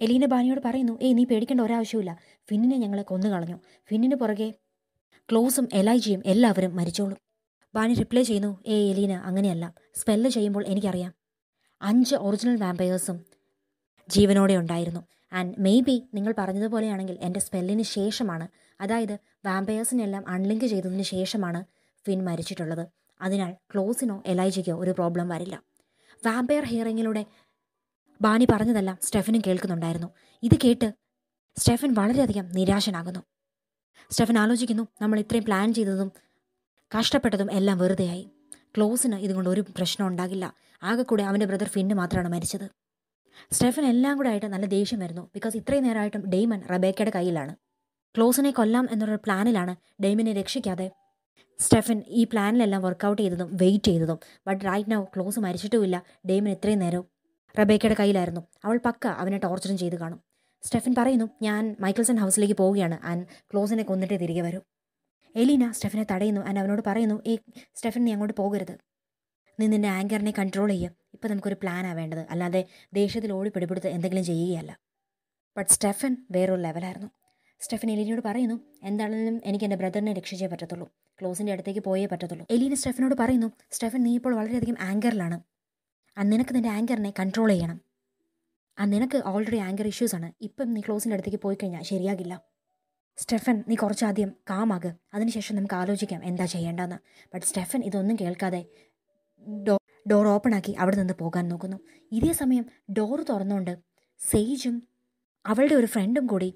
എലീന ബാനിയോട് പറയുന്നു ഏയ് നീ പേടിക്കേണ്ട ഒരാവശ്യമില്ല ഫിന്നിനെ ഞങ്ങൾ കൊന്നു കളഞ്ഞു ഫിന്നിന് പുറകെ ക്ലോസും എലൈജിയും എല്ലാവരും മരിച്ചോളും. ബാനി റിപ്ലൈ ചെയ്യുന്നു ഏ എലീന അങ്ങനെയല്ല. സ്പെല്ല് ചെയ്യുമ്പോൾ എനിക്കറിയാം. അഞ്ച് ഒറിജിനൽ വാമ്പയേഴ്സും ജീവനോടെ ഉണ്ടായിരുന്നു. ആൻഡ് മേ ബി നിങ്ങൾ പറഞ്ഞതുപോലെയാണെങ്കിൽ എന്റെ സ്പെല്ലിന് ശേഷമാണ് അതായത് വാമ്പയേഴ്സിനെല്ലാം അൺലിങ്ക് ചെയ്തതിന് ശേഷമാണ് ഫിൻ മരിച്ചിട്ടുള്ളത്. അതിനാൽ ക്ലോസിനോ എലൈജിക്കോ ഒരു പ്രോബ്ലം വരില്ല. വാമ്പയർ ഹിയറിങ്ങിലൂടെ ബാനി പറഞ്ഞതെല്ലാം സ്റ്റെഫനും കേൾക്കുന്നുണ്ടായിരുന്നു. ഇത് കേട്ട് സ്റ്റെഫൻ വളരെയധികം നിരാശനാകുന്നു. സ്റ്റെഫൻ ആലോചിക്കുന്നു നമ്മൾ ഇത്രയും പ്ലാൻ ചെയ്തതും കഷ്ടപ്പെട്ടതും എല്ലാം വെറുതെയായി. ക്ലോസിന് ഇതുകൊണ്ട് ഒരു പ്രശ്നം ഉണ്ടാകില്ല. ആകെ കൂടെ അവന്റെ ബ്രദർ ഫിന്ന് മാത്രമാണ് മരിച്ചത്. സ്റ്റെഫൻ എല്ലാം കൂടെ ആയിട്ട് നല്ല ദേഷ്യം വരുന്നു. ബിക്കോസ് ഇത്രയും നേരമായിട്ടും ഡെയ്മൻ റബേക്കയുടെ കയ്യിലാണ്. ക്ലോസിനെ കൊല്ലാം എന്നൊരു പ്ലാനിലാണ് ഡെയ്മിനെ രക്ഷിക്കാതെ സ്റ്റെഫൻ ഈ പ്ലാനിലെല്ലാം വർക്കൗട്ട് ചെയ്തതും വെയിറ്റ് ചെയ്തതും. ബട്ട് റൈറ്റ് നൗ ക്ലോസ് മരിച്ചിട്ടുമില്ല. ഡെയ്മൻ ഇത്രയും നേരവും റബേക്കയുടെ കയ്യിലായിരുന്നു. അവൾ പക്ക അവനെ ടോർച്ചറും ചെയ്ത് കാണും. സ്റ്റെഫൻ പറയുന്നു ഞാൻ മൈക്കിൾസൺ ഹൗസിലേക്ക് പോവുകയാണ്. ആൻഡ് ക്ലോസിനെ കൊന്നിട്ട് തിരികെ വരും. എലീന സ്റ്റെഫനെ തടയുന്നു ആൻഡ് അവനോട് പറയുന്നു ഈ സ്റ്റെഫൻ നീ അങ്ങോട്ട് പോകരുത്. നീ നിന്റെ ആങ്കറിനെ കൺട്രോൾ ചെയ്യുക ഇപ്പം നമുക്കൊരു പ്ലാനാണ് വേണ്ടത്. അല്ലാതെ ദേഷ്യത്തിൽ ഓടി പിടിപെടുത്ത് എന്തെങ്കിലും ചെയ്യുകയല്ല. ബട്ട് സ്റ്റെഫൻ വേറൊരു ലെവലായിരുന്നു സ്റ്റെഫൻ എലീനയോട് പറയുന്നു എന്താണെങ്കിലും എനിക്ക് എന്റെ ബ്രദറിനെ രക്ഷിച്ചേ പറ്റത്തുള്ളൂ. ക്ലോസിന്റെ അടുത്തേക്ക് പോയേ പറ്റത്തുള്ളൂ. എലീന സ്റ്റെഫനോട് പറയുന്നു സ്റ്റെഫൻ നീ ഇപ്പോൾ വളരെയധികം ആങ്കറിലാണ് നിനക്ക് നിന്റെ ആങ്കറിനെ കൺട്രോൾ ചെയ്യണം. ആ നിനക്ക് ഓൾറെഡി ആങ്കർ ഇഷ്യൂസ് ആണ്. ഇപ്പം നീ ക്ലോസിന്റെ അടുത്തേക്ക് പോയി കഴിഞ്ഞാൽ ശരിയാകില്ല. സ്റ്റെഫൻ നീ കുറച്ചാദ്യം കാമാക് അതിനുശേഷം നമുക്ക് ആലോചിക്കാം എന്താ ചെയ്യേണ്ടതെന്ന്. ബട്ട് സ്റ്റെഫൻ ഇതൊന്നും കേൾക്കാതെ ഡോർ ഓപ്പൺ ആക്കി അവിടെ നിന്ന് പോകാൻ നോക്കുന്നു. ഇതേ സമയം ഡോർ തുറന്നുകൊണ്ട് സെയ്ജും അവളുടെ ഒരു ഫ്രണ്ടും കൂടി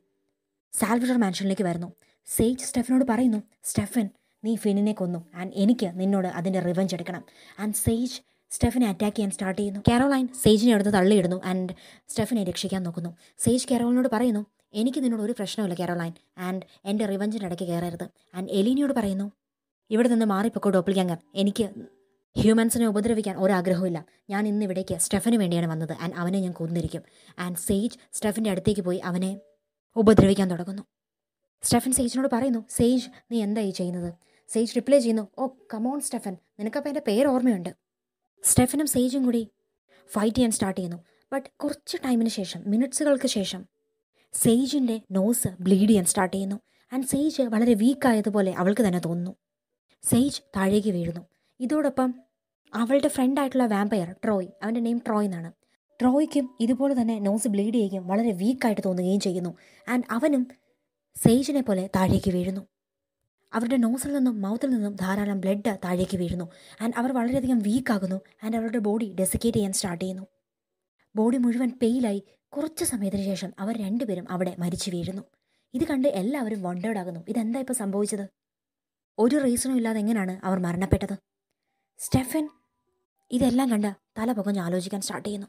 സാൽവറ്റർ മാൻഷനിലേക്ക് വരുന്നു. സെയ്ജ് സ്റ്റെഫനോട് പറയുന്നു സ്റ്റെഫൻ നീ ഫിനിനെ കൊന്നു. ആൻഡ് എനിക്ക് നിന്നോട് അതിന്റെ റിവഞ്ച് എടുക്കണം. ആൻഡ് സെയ്ജ് സ്റ്റെഫിനെ അറ്റാക്ക് ചെയ്യാൻ സ്റ്റാർട്ട് ചെയ്യുന്നു. കാരോളൈൻ സെയ്ജിനെ അടുത്ത് തള്ളിയിടുന്നു ആൻഡ് സ്റ്റെഫിനെ രക്ഷിക്കാൻ നോക്കുന്നു. സെയ്ജ് കാരോളിനോട് പറയുന്നു എനിക്ക് നിന്നോട് ഒരു പ്രശ്നമില്ല കാരോളൈൻ. ആൻഡ് എന്റെ റിവഞ്ചിന്റെ ഇടയ്ക്ക് കയറരുത്. ആൻഡ് എലീനിയോട് പറയുന്നു ഇവിടെ നിന്ന് മാറിപ്പോക്കോ ഡോപ്പിളിയാങ്ങർ എനിക്ക് ഹ്യൂമൻസിനെ ഉപദ്രവിക്കാൻ ഒരാഗ്രഹമില്ല ഞാൻ ഇന്ന് ഇവിടേക്ക് സ്റ്റെഫന് വേണ്ടിയാണ് വന്നത്. ആൻഡ് അവനെ ഞാൻ കൊന്നിരിക്കും. ആൻഡ് സെയ്ജ് സ്റ്റെഫിന്റെ അടുത്തേക്ക് പോയി അവനെ ഉപദ്രവിക്കാൻ തുടങ്ങുന്നു. സ്റ്റെഫൻ സേജിനോട് പറയുന്നു സെയ്ജ് നീ എന്തായി ചെയ്യുന്നത്? സെയ്ജ് റിപ്ലൈ ചെയ്യുന്നു ഓ കമോൺ സ്റ്റെഫൻ. നിനക്കപ്പോൾ എന്റെ പേര് ഓർമ്മയുണ്ട്. സ്റ്റെഫനും സെയ്ജും കൂടി ഫൈറ്റ് ചെയ്യാൻ സ്റ്റാർട്ട് ചെയ്യുന്നു. ബട്ട് കുറച്ച് ടൈമിന് ശേഷം മിനിറ്റ്സുകൾക്ക് ശേഷം സേജിന്റെ നോസ് ബ്ലീഡ് ചെയ്യാൻ സ്റ്റാർട്ട് ചെയ്യുന്നു. ആൻഡ് സെയ്ജ് വളരെ വീക്കായതുപോലെ അവൾക്ക് തന്നെ തോന്നുന്നു. സെയ്ജ് താഴേക്ക് വീഴുന്നു. ഇതോടൊപ്പം അവളുടെ ഫ്രണ്ടായിട്ടുള്ള വാമ്പയർ ട്രോയ് അവന്റെ നെയിം ട്രോയ് എന്നാണ്. ട്രോയ്ക്കും ഇതുപോലെ തന്നെ നോസ് ബ്ലീഡ് ചെയ്യുകയും വളരെ വീക്കായിട്ട് തോന്നുകയും ചെയ്യുന്നു. ആൻഡ് അവനും സേജിനെ പോലെ താഴേക്ക് വീഴുന്നു. അവരുടെ നോസിൽ നിന്നും മൗത്തിൽ നിന്നും ധാരാളം ബ്ലഡ് താഴേക്ക് വീഴുന്നു. ആൻഡ് അവർ വളരെയധികം വീക്കാകുന്നു ആൻഡ് അവരുടെ ബോഡി ഡെസിക്കേറ്റ് ചെയ്യാൻ സ്റ്റാർട്ട് ചെയ്യുന്നു. ബോഡി മുഴുവൻ പെയിലായി കുറച്ച് സമയത്തിന് ശേഷം അവർ രണ്ടുപേരും അവിടെ മരിച്ചു വീഴുന്നു. ഇത് കണ്ട് എല്ലാവരും വണ്ടേഡ് ആകുന്നു. ഇതെന്താ ഇപ്പോൾ സംഭവിച്ചത്? ഒരു റീസണും ഇല്ലാതെ എങ്ങനെയാണ് അവർ മരണപ്പെട്ടത്? സ്റ്റെഫൻ ഇതെല്ലാം കണ്ട് തല പുകഞ്ഞ് ആലോചിക്കാൻ സ്റ്റാർട്ട് ചെയ്യുന്നു.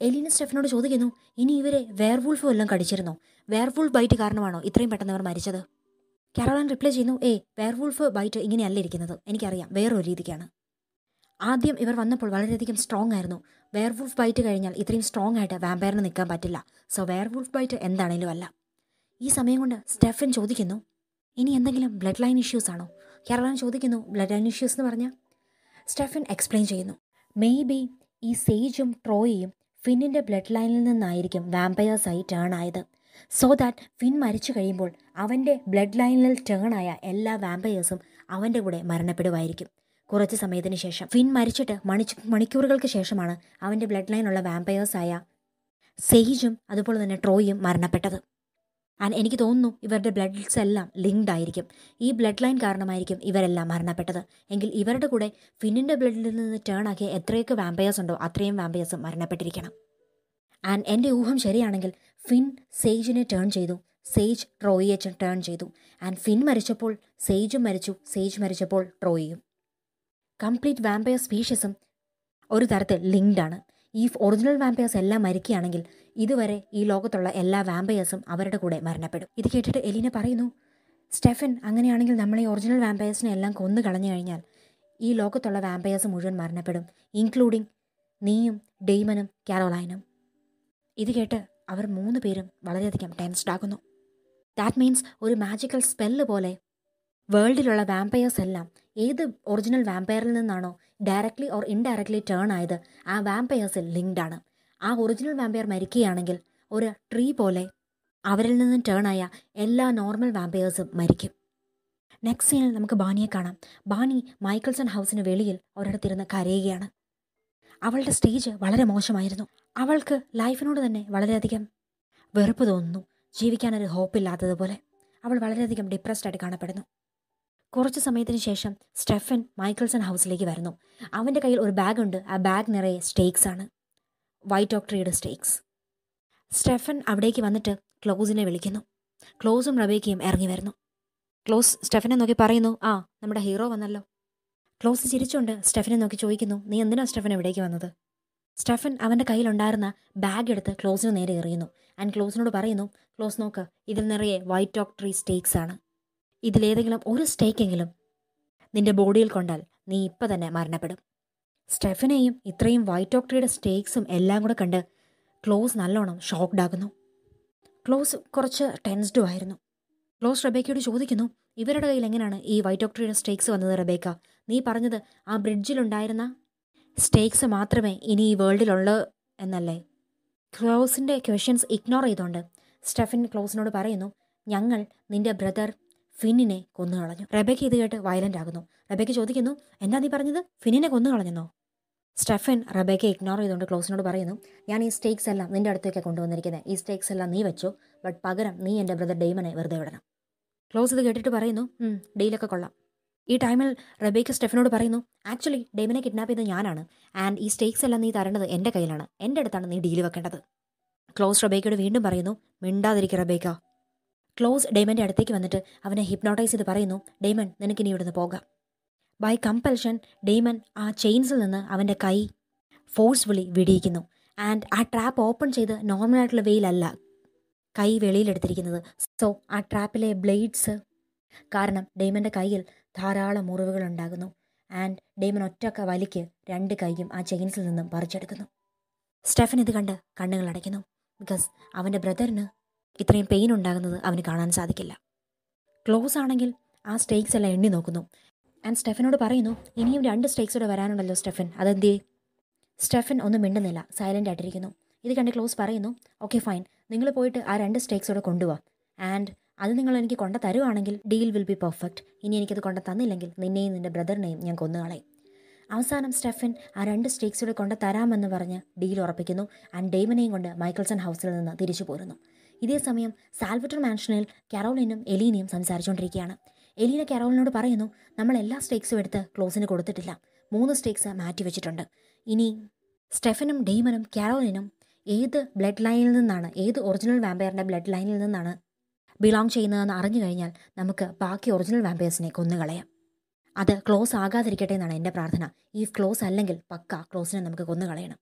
എലീന സ്റ്റെഫനോട് ചോദിക്കുന്നു ഇനി ഇവരെ വേർവൂൾഫ് വല്ലതും കടിച്ചിരുന്നോ? വേർവൂൾഫ് ബൈറ്റ് കാരണമാണോ ഇത്രയും പെട്ടെന്ന് അവർ മരിച്ചത്? കാരോളൻ റിപ്ലൈ ചെയ്യുന്നു ഏ വേർവൂൾഫ് ബൈറ്റ് ഇങ്ങനെയല്ല ഇരിക്കുന്നത്. എനിക്കറിയാം വേറൊരു രീതിക്കാണ്. ആദ്യം ഇവർ വന്നപ്പോൾ വളരെയധികം സ്ട്രോങ് ആയിരുന്നു. വെയർവുൾഫ് ബൈറ്റ് കഴിഞ്ഞാൽ ഇത്രയും സ്ട്രോങ് ആയിട്ട് വാമ്പയറിന് നിൽക്കാൻ പറ്റില്ല. സോ വെയർവുൾഫ് ബൈറ്റ് എന്താണേലും അല്ല. ഈ സമയം കൊണ്ട് സ്റ്റെഫൻ ചോദിക്കുന്നു ഇനി എന്തെങ്കിലും ബ്ലഡ് ലൈൻ ഇഷ്യൂസ് ആണോ? കേരളൻ ചോദിക്കുന്നു ബ്ലഡ് ലൈൻ ഇഷ്യൂസ് എന്ന് പറഞ്ഞാൽ സ്റ്റെഫൻ എക്സ്പ്ലെയിൻ ചെയ്യുന്നു. മേ ബി ഈ സേജും ട്രോയിയും ഫിന്നിന്റെ ബ്ലഡ് ലൈനിൽ നിന്നായിരിക്കും വാമ്പയേഴ്സായി ടേൺ ആയത്. സോ ദാറ്റ് ഫിൻ മരിച്ചു കഴിയുമ്പോൾ അവന്റെ ബ്ലഡ് ലൈനിൽ ടേൺ ആയ എല്ലാ വാമ്പയേഴ്സും അവന്റെ കൂടെ മരണപ്പെടുമായിരിക്കും കുറച്ച് സമയത്തിന് ശേഷം ഫിൻ മരിച്ചിട്ട് മണിച്ച് മണിക്കൂറുകൾക്ക് ശേഷമാണ് അവന്റെ ബ്ലഡ് ലൈനുള്ള വാമ്പയേഴ്സായ സെയ്ജും അതുപോലെ തന്നെ ട്രോയും മരണപ്പെട്ടത്. ആൻഡ് എനിക്ക് തോന്നുന്നു ഇവരുടെ ബ്ലഡ്സ് എല്ലാം ലിങ്ക്ഡ് ആയിരിക്കും. ഈ ബ്ലഡ് ലൈൻ കാരണമായിരിക്കും ഇവരെല്ലാം മരണപ്പെട്ടത്. എങ്കിൽ ഇവരുടെ കൂടെ ഫിന്നിന്റെ ബ്ലഡിൽ നിന്ന് ടേൺ ആക്കിയ എത്രയൊക്കെ വാമ്പയേഴ്സ് ഉണ്ടോ അത്രയും വാമ്പയേഴ്സും മരണപ്പെട്ടിരിക്കണം. ആൻഡ് എന്റെ ഊഹം ശരിയാണെങ്കിൽ ഫിൻ സേജിനെ ടേൺ ചെയ്തു. സേജ് ട്രോയിയെ ടേൺ ചെയ്തു. ആൻഡ് ഫിൻ മരിച്ചപ്പോൾ സേജും മരിച്ചു. സേജ് മരിച്ചപ്പോൾ ട്രോയിയും കംപ്ലീറ്റ് വാമ്പയർ സ്പീഷ്യസും ഒരു തരത്തിൽ ലിങ്ക്ഡ് ആണ്. ഈ ഒറിജിനൽ വാമ്പയേഴ്സ് എല്ലാം മരിക്കുകയാണെങ്കിൽ ഇതുവരെ ഈ ലോകത്തുള്ള എല്ലാ വാമ്പയേഴ്സും അവരുടെ കൂടെ മരണപ്പെടും. ഇത് കേട്ടിട്ട് എലീന പറയുന്നു സ്റ്റെഫൻ അങ്ങനെയാണെങ്കിൽ നമ്മൾ ഈ ഒറിജിനൽ വാമ്പയേഴ്സിനെ എല്ലാം കൊന്നു കളഞ്ഞു കഴിഞ്ഞാൽ ഈ ലോകത്തുള്ള വാമ്പയേഴ്സ് മുഴുവൻ മരണപ്പെടും ഇൻക്ലൂഡിങ് നീയും ഡെയ്മനും കാരോളൈനും ഇത് കേട്ട് അവർ മൂന്ന് പേരും വളരെയധികം ടെൻസ്ഡ് ആകുന്നു. ദാറ്റ് മീൻസ് ഒരു മാജിക്കൽ സ്പെല്ല് പോലെ വേൾഡിലുള്ള വാമ്പയേഴ്സ് എല്ലാം ഏത് ഒറിജിനൽ വാമ്പയറിൽ നിന്നാണോ ഡയറക്ട്ലി ഓർ ഇൻഡയറക്ട്ലി ടേൺ ആയത് ആ വാമ്പയേഴ്സിൽ ലിങ്ക്ഡ് ആണ്. ആ ഒറിജിനൽ വാമ്പയർ മരിക്കുകയാണെങ്കിൽ ഒരു ട്രീ പോലെ അവരിൽ നിന്നും ടേൺ ആയ എല്ലാ നോർമൽ വാമ്പയേഴ്സും മരിക്കും. നെക്സ്റ്റ് സീനിൽ നമുക്ക് ബാനിയെ കാണാം. ബാനി മൈക്കിൾസൺ ഹൗസിന് വെളിയിൽ ഒരിടത്തിരുന്ന് കരയുകയാണ്. അവളുടെ സ്റ്റേജ് വളരെ മോശമായിരുന്നു. അവൾക്ക് ലൈഫിനോട് തന്നെ വളരെയധികം വെറുപ്പ് തോന്നുന്നു. ജീവിക്കാനൊരു ഹോപ്പില്ലാത്തതുപോലെ അവൾ വളരെയധികം ഡിപ്രസ്ഡ് ആയിട്ട് കാണപ്പെടുന്നു. കുറച്ച് സമയത്തിന് ശേഷം സ്റ്റെഫൻ മൈക്കിൾസൺ ഹൗസിലേക്ക് വരുന്നു. അവന്റെ കയ്യിൽ ഒരു ബാഗ് ഉണ്ട് ആ ബാഗ് നിറയെ സ്റ്റേക്സ് ആണ്. വൈറ്റ് ഓക്ട്രിയുടെ സ്റ്റേക്സ്. സ്റ്റെഫൻ അവിടേക്ക് വന്നിട്ട് ക്ലോസിനെ വിളിക്കുന്നു. ക്ലോസും റബേക്കയും ഇറങ്ങി വരുന്നു. ക്ലോസ് സ്റ്റെഫനെ നോക്കി പറയുന്നു ആ നമ്മുടെ ഹീറോ വന്നല്ലോ. ക്ലോസ് ചിരിച്ചുകൊണ്ട് സ്റ്റെഫനെ നോക്കി ചോദിക്കുന്നു നീ എന്തിനാ സ്റ്റെഫൻ ഇവിടേക്ക് വന്നത്? സ്റ്റെഫൻ അവന്റെ കയ്യിലുണ്ടായിരുന്ന ബാഗ് എടുത്ത് ക്ലോസിന് നേരെ എറിയുന്നു. ആൻഡ് ക്ലോസിനോട് പറയുന്നു ക്ലോസ് നോക്ക് ഇതിൽ നിറയെ വൈറ്റ് ഓക്ട്രി സ്റ്റേക്സ് ആണ്. ഇതിലേതെങ്കിലും ഒരു സ്റ്റേക്കെങ്കിലും നിന്റെ ബോഡിയിൽ കൊണ്ടാൽ നീ ഇപ്പം തന്നെ മരണപ്പെടും. സ്റ്റെഫനെയും ഇത്രയും വൈറ്റ് ഓക്ട്രിയുടെ സ്റ്റേക്സും എല്ലാം കൂടെ കണ്ട് ക്ലോസ് നല്ലോണം ഷോക്ക്ഡ് ആകുന്നു. ക്ലോസ് കുറച്ച് ടെൻസ്ഡും ആയിരുന്നു. ക്ലോസ് റബേക്കയോട് ചോദിക്കുന്നു ഇവരുടെ കയ്യിൽ എങ്ങനെയാണ് ഈ വൈറ്റ് ഓക്ട്രിയുടെ സ്റ്റേക്സ് വന്നത് റബേക്ക? നീ പറഞ്ഞത് ആ ബ്രിഡ്ജിലുണ്ടായിരുന്ന സ്റ്റേക്സ് മാത്രമേ ഇനി ഈ വേൾഡിലുള്ളൂ എന്നല്ലേ? ക്ലോസിന്റെ ക്വസ്റ്റ്യൻസ് ഇഗ്നോർ ചെയ്തുകൊണ്ട് സ്റ്റെഫൻ ക്ലോസിനോട് പറയുന്നു ഞങ്ങൾ നിന്റെ ബ്രദർ ഫിന്നിനെ കൊന്നു കളഞ്ഞു റബേക്ക് ഇത് കേട്ട് വയലന്റ് ആകുന്നു. റബേക്ക് ചോദിക്കുന്നു എന്താ നീ പറഞ്ഞത്? ഫിന്നിനെ കൊന്നു കളഞ്ഞെന്നോ സ്റ്റെഫൻ റബേക്കെ ഇഗ്നോർ ചെയ്തുകൊണ്ട് ക്ലോസിനോട് പറയുന്നു ഞാൻ ഈ സ്റ്റേക്സ് എല്ലാം നിന്റെ അടുത്തേക്ക് കൊണ്ടുവന്നിരിക്കുന്നത് ഈ സ്റ്റേക്സ് എല്ലാം നീ വെച്ചു ബട്ട് പകരം നീ എന്റെ ബ്രദർ ഡെയ്മനെ വെറുതെ വിടണം. ക്ലോസ് ഇത് കേട്ടിട്ട് പറയുന്നു ഡെയിലൊക്കെ കൊള്ളാം. ഈ ടൈമിൽ റബേക്ക് സ്റ്റെഫനോട് പറയുന്നു ആക്ച്വലി ഡെയ്മനെ കിഡ്നാപ്പ് ചെയ്തത് ഞാനാണ്. ആൻഡ് ഈ സ്റ്റേക്സ് എല്ലാം നീ തരേണ്ടത് എന്റെ കയ്യിലാണ്. എന്റെ അടുത്താണ് നീ ഡീൽ വെക്കേണ്ടത്. ക്ലോസ് റബേക്കയോട് വീണ്ടും പറയുന്നു മിണ്ടാതിരിക്കുക റബേക്ക ക്ലോസ് ഡെയ്മന്റെ അടുത്തേക്ക് വന്നിട്ട് അവനെ ഹിപ്നോട്ടൈസ് ചെയ്ത് പറയുന്നു ഡെയ്മൻ നിനക്കിനി ഇവിടുന്ന് പോകാം. ബൈ കമ്പൽഷൻ ഡെയ്മൻ ആ ചെയിൻസിൽ നിന്ന് അവന്റെ കൈ ഫോഴ്സ്ഫുള്ളി വിടിയിക്കുന്നു. ആൻഡ് ആ ട്രാപ്പ് ഓപ്പൺ ചെയ്ത് നോർമലായിട്ടുള്ള വെയിലല്ല കൈ വെളിയിലെടുത്തിരിക്കുന്നത് സോ ആ ട്രാപ്പിലെ ബ്ലേഡ്സ് കാരണം ഡെയ്മന്റെ കയ്യിൽ ധാരാളം മുറിവുകൾ ഉണ്ടാകുന്നു. ആൻഡ് ഡേമൻ ഒറ്റക്ക വലിക്ക് രണ്ട് കൈയും ആ ചെയിൻസിൽ നിന്നും പറിച്ചെടുക്കുന്നു. സ്റ്റെഫൻ ഇത് കണ്ട് കണ്ണുകൾ അടയ്ക്കുന്നു. ബിക്കോസ് അവന്റെ ബ്രദറിന് ഇത്രയും പെയിൻ ഉണ്ടാകുന്നത് അവന് കാണാൻ സാധിക്കില്ല. ക്ലോസ് ആണെങ്കിൽ ആ സ്റ്റേക്സ് എല്ലാം എണ്ണി നോക്കുന്നു. ആൻഡ് സ്റ്റെഫനോട് പറയുന്നു ഇനിയും രണ്ട് സ്റ്റേക്സ് കൂടെ വരാനുണ്ടല്ലോ സ്റ്റെഫൻ. അതെന്തേ സ്റ്റെഫൻ ഒന്നും മിണ്ടുന്നില്ല. സൈലന്റ് ആയിട്ടിരിക്കുന്നു. ഇത് കണ്ട് ക്ലോസ് പറയുന്നു ഓക്കെ ഫൈൻ നിങ്ങൾ പോയിട്ട് ആ രണ്ട് സ്റ്റേക്സ് കൂടെ കൊണ്ടുപോവാ ആൻഡ് അത് നിങ്ങൾ എനിക്ക് കൊണ്ട തരുവാണെങ്കിൽ ഡീൽ വിൽ ബി പെർഫെക്റ്റ് ഇനി എനിക്കത് കൊണ്ട തന്നില്ലെങ്കിൽ നിന്നെയും നിന്റെ ബ്രദറിനെയും ഞാൻ കൊന്നുകളയും. അവസാനം സ്റ്റെഫൻ ആ രണ്ട് സ്റ്റേക്സ് കൂടെ കൊണ്ട് തരാമെന്ന് പറഞ്ഞ് ഡീൽ ഉറപ്പിക്കുന്നു. ആൻഡ് ഡെയ്മനെയും കൊണ്ട് മൈക്കിൾസൺ ഹൗസിൽ നിന്ന് തിരിച്ചു പോരുന്നു. ഇതേ സമയം സാൽവറ്റർ മാൻഷനിൽ കരോളിനും എലീനയും സംസാരിച്ചുകൊണ്ടിരിക്കുകയാണ് എലീന കരോളിനോട് പറയുന്നു നമ്മൾ എല്ലാ സ്റ്റേക്സും എടുത്ത് ക്ലോസിന് കൊടുത്തിട്ടില്ല. മൂന്ന് സ്റ്റേക്സ് മാറ്റി വെച്ചിട്ടുണ്ട്. ഇനി സ്റ്റെഫനും ഡെയ്മനും കാരോലിനും ഏത് ബ്ലഡ് ലൈനിൽ നിന്നാണ് ഏത് ഒറിജിനൽ വാമ്പയറിന്റെ ബ്ലഡ് ലൈനിൽ നിന്നാണ് ബിലോങ് ചെയ്യുന്നതെന്ന് അറിഞ്ഞു കഴിഞ്ഞാൽ നമുക്ക് ബാക്കി ഒറിജിനൽ വാമ്പയേഴ്സിനെ കൊന്നുകളയാം. അത് ക്ലോസ് ആകാതിരിക്കട്ടെ എന്നാണ് എന്റെ പ്രാർത്ഥന. ഈ ക്ലോസ് അല്ലെങ്കിൽ പക്ക ക്ലോസിനെ നമുക്ക് കൊന്നുകളയണം.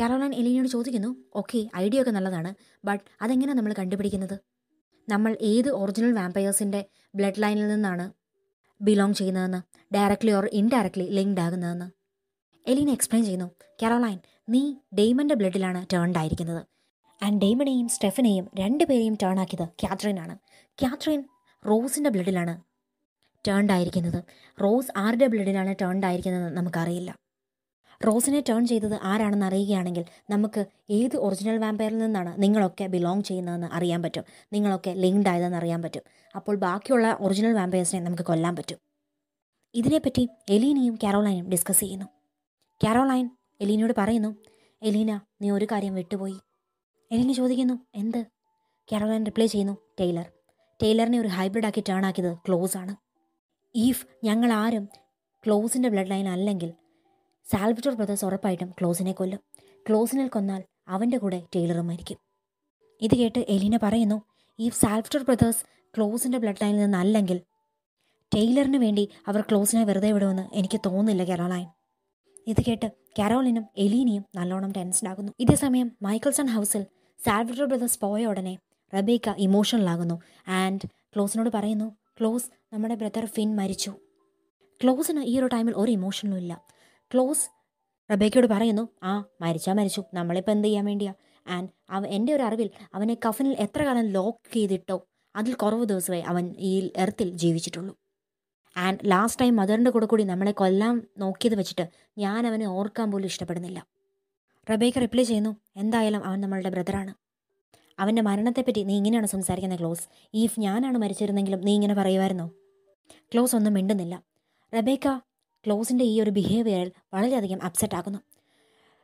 കാരോലൈൻ എലീനയോട് ചോദിക്കുന്നു ഓക്കെ ഐഡിയ ഒക്കെ നല്ലതാണ് ബട്ട് അതെങ്ങനെ നമ്മൾ കണ്ടുപിടിക്കുന്നത്? നമ്മൾ ഏത് ഒറിജിനൽ വാമ്പയേഴ്സിന്റെ ബ്ലഡ് ലൈനിൽ നിന്നാണ് ബിലോങ് ചെയ്യുന്നതെന്ന് ഡയറക്റ്റ്ലി ഓർ ഇൻഡയറക്റ്റ്ലി ലിങ്ക്ഡ് ആകുന്നതെന്ന്? എലീന എക്സ്പ്ലെയിൻ ചെയ്യുന്നു കാരോലൈൻ നീ ഡെയ്മന്റെ ബ്ലഡിലാണ് ടേൺഡ് ആയിരിക്കുന്നത്. ആൻഡ് ഡെയ്മനെയും സ്റ്റെഫനെയും രണ്ടുപേരെയും ടേൺ ആക്കിയത് ക്യാത്രീനാണ് ക്യാത്രീൻ റോസിന്റെ ബ്ലഡിലാണ് ടേൺഡ് ആയിരിക്കുന്നത്. റോസ് ആരുടെ ബ്ലഡിലാണ് ടേൺഡ് ആയിരിക്കുന്നതെന്ന് നമുക്കറിയില്ല. റോസിനെ ടേൺ ചെയ്തത് ആരാണെന്ന് അറിയുകയാണെങ്കിൽ നമുക്ക് ഏത് ഒറിജിനൽ വാമ്പയറിൽ നിന്നാണ് നിങ്ങളൊക്കെ ബിലോങ് ചെയ്യുന്നതെന്ന് അറിയാൻ പറ്റും. നിങ്ങളൊക്കെ ലിങ്ക്ഡ് ആയതെന്ന് അറിയാൻ പറ്റും. അപ്പോൾ ബാക്കിയുള്ള ഒറിജിനൽ വാമ്പയേഴ്സിനെ നമുക്ക് കൊല്ലാൻ പറ്റും. ഇതിനെപ്പറ്റി എലീനയും കാരോളൈനും ഡിസ്കസ് ചെയ്യുന്നു. കാരോളൈൻ എലീനയോട് പറയുന്നു എലീന നീ ഒരു കാര്യം വിട്ടുപോയി. എലീന ചോദിക്കുന്നു എന്ത്? കാരോളൈൻ റിപ്ലൈ ചെയ്യുന്നു ടൈലർ ടൈലറിനെ ഒരു ഹൈബ്രിഡ് ആക്കി ടേൺ ആക്കിയത് ക്ലോസ് ആണ്. ഈഫ് ഞങ്ങൾ ആരും ക്ലോസിന്റെ ബ്ലഡ് ലൈൻ അല്ലെങ്കിൽ സാൽവറ്റോർ ബ്രദേഴ്സ് ഉറപ്പായിട്ടും ക്ലോസിനെ കൊല്ലും. ക്ലോസിനെ കൊന്നാൽ അവന്റെ കൂടെ ടൈലറും മരിക്കും ഇത് കേട്ട് എലീന പറയുന്നു ഈ സാൽവിറ്റോർ ബ്രദേഴ്സ് ക്ലോസിന്റെ ബ്ലഡ് ലൈനിൽ നിന്നല്ലെങ്കിൽ ടൈലറിന് വേണ്ടി അവർ ക്ലോസിനെ വെറുതെ വിടുമെന്ന് എനിക്ക് തോന്നുന്നില്ല കെറോളൈൻ ഇത് കേട്ട് കാരോളിനും എലീനയും നല്ലോണം ടെൻഷനാകുന്നു ഇതേസമയം ഇതേ സമയം മൈക്കിൾസൺ ഹൗസിൽ സാൽവറ്റോർ ബ്രദേഴ്സ് പോയ ഉടനെ റബേക്ക ഇമോഷണൽ ആകുന്നു ആൻഡ് ക്ലോസിനോട് പറയുന്നു ക്ലോസ് നമ്മുടെ ബ്രദർ ഫിൻ മരിച്ചു. ക്ലോസിന് ഈ ഒരു ടൈമിൽ ഒരു ഇമോഷനും ഇല്ല. ക്ലോസ്. റബേക്കയോട് പറയുന്നു ആ മരിച്ചാൽ മരിച്ചു. നമ്മളിപ്പോൾ എന്ത് ചെയ്യാൻ വേണ്ടിയാ? ആൻഡ് അവ എന്റെ ഒരു അറിവിൽ അവനെ കഫനിൽ എത്ര കാലം ലോക്ക് ചെയ്തിട്ടോ അതിൽ കുറവ് ദിവസമായി അവൻ ഈ എർത്തിൽ ജീവിച്ചിട്ടുള്ളൂ. ആൻഡ് ലാസ്റ്റ് ടൈം മദറിന്റെ കൂടെ കൂടി നമ്മളെ കൊല്ലാൻ നോക്കിയത് വെച്ചിട്ട് ഞാൻ അവനെ ഓർക്കാൻ പോലും ഇഷ്ടപ്പെടുന്നില്ല. റബേക്ക റിപ്ലൈ ചെയ്യുന്നു എന്തായാലും അവൻ നമ്മളുടെ ബ്രദറാണ് അവന്റെ മരണത്തെപ്പറ്റി നീ ഇങ്ങനെയാണ് സംസാരിക്കുന്നത് ക്ലോസ്? ഈഫ് ഞാനാണ് മരിച്ചിരുന്നെങ്കിലും നീ ഇങ്ങനെ പറയുമായിരുന്നോ? ക്ലോസ് ഒന്നും മിണ്ടുന്നില്ല. റബേക്ക ക്ലോസിന്റെ ഈ ഒരു ബിഹേവിയറിൽ വളരെയധികം അപ്സെറ്റ് ആകുന്നു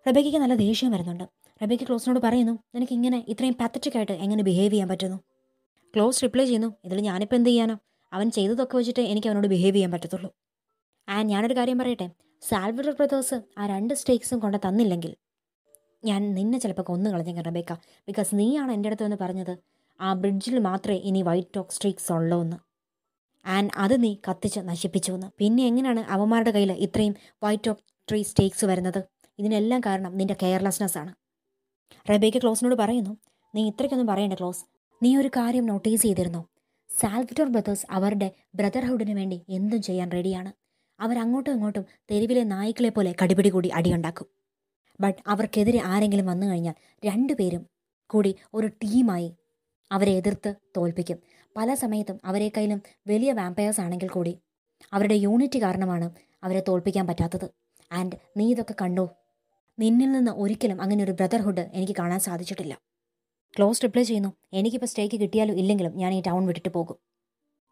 റബേക്കയ്ക്ക് നല്ല ദേഷ്യം വരുന്നുണ്ട്. റബേക്ക ക്ലോസിനോട് പറയുന്നു നിനക്ക് ഇങ്ങനെ ഇത്രയും പാത്തറ്റിക് ആയിട്ട് എങ്ങനെ ബിഹേവ് ചെയ്യാൻ പറ്റുന്നു? ക്ലോസ് റിപ്ലൈ ചെയ്യുന്നു ഇതിൽ ഞാനിപ്പോൾ എന്ത് ചെയ്യാനോ? അവൻ ചെയ്തതൊക്കെ വെച്ചിട്ട് എനിക്ക് അവനോട് ബിഹേവ് ചെയ്യാൻ പറ്റത്തുള്ളൂ. ആൻഡ് ഞാനൊരു കാര്യം പറയട്ടെ. സാൽവഡർ ബ്രദേഴ്സ് ആ രണ്ട് സ്റ്റേക്സും കൊണ്ട് തന്നില്ലെങ്കിൽ ഞാൻ നിന്നെ ചിലപ്പോൾ കൊന്നു കളഞ്ഞേക്കാം റബേക്ക. ബിക്കോസ് നീയാണ് എന്റെ അടുത്ത് എന്ന് പറഞ്ഞത് ആ ബ്രിഡ്ജിൽ മാത്രമേ ഇനി വൈറ്റ് ടോക്ക് സ്ട്രീക്സ് ഉള്ളൂ എന്ന് ആൻഡ് അത് നീ കത്തിച്ച് നശിപ്പിച്ചു എന്ന്. പിന്നെ എങ്ങനെയാണ് അവന്മാരുടെ കയ്യിൽ ഇത്രയും വൈറ്റ് ഓഫ് ട്രീ സ്റ്റേക്സ് വരുന്നത്? ഇതിനെല്ലാം കാരണം നിന്റെ കെയർലെസ്നെസ് ആണ്. റബേക്ക് ക്ലോസിനോട് പറയുന്നു നീ ഇത്രയ്ക്കൊന്നും പറയണ്ട ക്ലോസ്. നീ ഒരു കാര്യം നോട്ടീസ് ചെയ്തിരുന്നു. സാൽവിറ്റോർ ബ്രദേഴ്സ് അവരുടെ ബ്രദർഹുഡിന് വേണ്ടി എന്തും ചെയ്യാൻ റെഡിയാണ് അവരങ്ങോട്ടും ഇങ്ങോട്ടും തെരുവിലെ നായ്ക്കളെ പോലെ കടിപിടി കൂടി അടിയുണ്ടാക്കും. ബട്ട് അവർക്കെതിരെ ആരെങ്കിലും വന്നു കഴിഞ്ഞാൽ രണ്ടുപേരും കൂടി ഒരു ടീമായി അവരെ എതിർത്ത് തോൽപ്പിക്കും. പല സമയത്തും അവരെക്കാളും വലിയ വാമ്പയേഴ്സ് ആണെങ്കിൽ കൂടി അവരുടെ യൂണിറ്റി കാരണമാണ് അവരെ തോൽപ്പിക്കാൻ പറ്റാത്തത്. ആൻഡ് നീ ഇതൊക്കെ കണ്ടോ? നിന്നിൽ നിന്ന് ഒരിക്കലും അങ്ങനെ ഒരു ബ്രദർഹുഡ് എനിക്ക് കാണാൻ സാധിച്ചിട്ടില്ല. ക്ലോസ് റിപ്ലൈ ചെയ്യുന്നു. എനിക്കിപ്പോൾ സ്റ്റേക്ക് കിട്ടിയാലും ഇല്ലെങ്കിലും ഞാൻ ഈ ടൗൺ വിട്ടിട്ട് പോകും.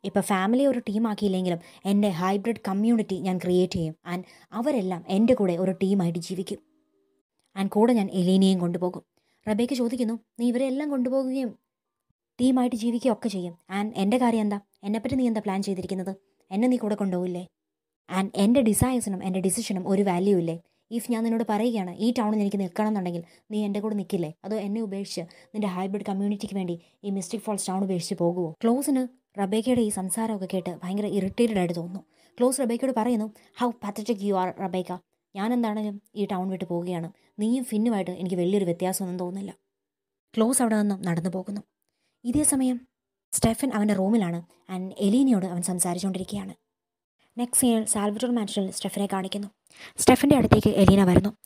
ഇപ്പോൾ ഫാമിലി ഒരു ടീമാക്കിയില്ലെങ്കിലും എന്റെ ഹൈബ്രിഡ് കമ്മ്യൂണിറ്റി ഞാൻ ക്രിയേറ്റ് ചെയ്യും. ആൻഡ് അവരെല്ലാം എന്റെ കൂടെ ഒരു ടീമായിട്ട് ജീവിക്കും. ആൻഡ് കൂടെ ഞാൻ എലീനയും കൊണ്ടുപോകും. റബേക്ക് ചോദിക്കുന്നു നീ ഇവരെല്ലാം കൊണ്ടുപോകുകയും ടീമായിട്ട് ജീവിക്കുകയൊക്കെ ചെയ്യും. ആൻഡ് എന്റെ കാര്യം എന്താ? എന്നെപ്പറ്റി നീ എന്താ പ്ലാൻ ചെയ്തിരിക്കുന്നത്? എന്നെ നീ കൂടെ കൊണ്ടുപോകില്ലേ? ആൻഡ് എന്റെ ഡിസൈഴ്സിനും എന്റെ ഡിസിഷനും ഒരു വാല്യൂ ഇല്ലേ? ഇഫ് ഞാൻ നിന്നോട് പറയുകയാണ് ഈ ടൗണിൽ എനിക്ക് നിൽക്കണം എന്നുണ്ടെങ്കിൽ നീ എന്റെ കൂടെ നിൽക്കില്ലേ? അതോ എന്നെ ഉപേക്ഷിച്ച് നിന്റെ ഹൈബ്രിഡ് കമ്മ്യൂണിറ്റിക്ക് വേണ്ടി ഈ മിസ്റ്റിക് ഫോൾസ് ടൗൺ ഉപേക്ഷിച്ച് പോകുമോ ക്ലോസിന് റബേക്കയുടെ ഈ സംസാരമൊക്കെ കേട്ട് ഭയങ്കര ഇറിറ്റേറ്റഡ് ആയിട്ട് തോന്നുന്നു. ക്ലോസ് റബേക്കയോട് പറയുന്നു how pathetic you are Rebekah. ഞാൻ എന്താണെങ്കിലും ഈ ടൗൺ വിട്ട് പോവുകയാണ് നീയും ഫിന്നുമായിട്ട് എനിക്ക് വലിയൊരു വ്യത്യാസമൊന്നും തോന്നുന്നില്ല. ക്ലോസ് അവിടെ നിന്നും നടന്നു പോകുന്നു. ഇതേ സമയം സ്റ്റെഫൻ അവന്റെ റൂമിലാണ് ആൻഡ് എലീനയോട് അവൻ സംസാരിച്ചുകൊണ്ടിരിക്കുകയാണ്. നെക്സ്റ്റ് സീനിൽ സാൽവറ്റോർ മാൻഷനിൽ സ്റ്റെഫനെ കാണിക്കുന്നു. സ്റ്റെഫന്റെ അടുത്തേക്ക് എലീന വരുന്നു.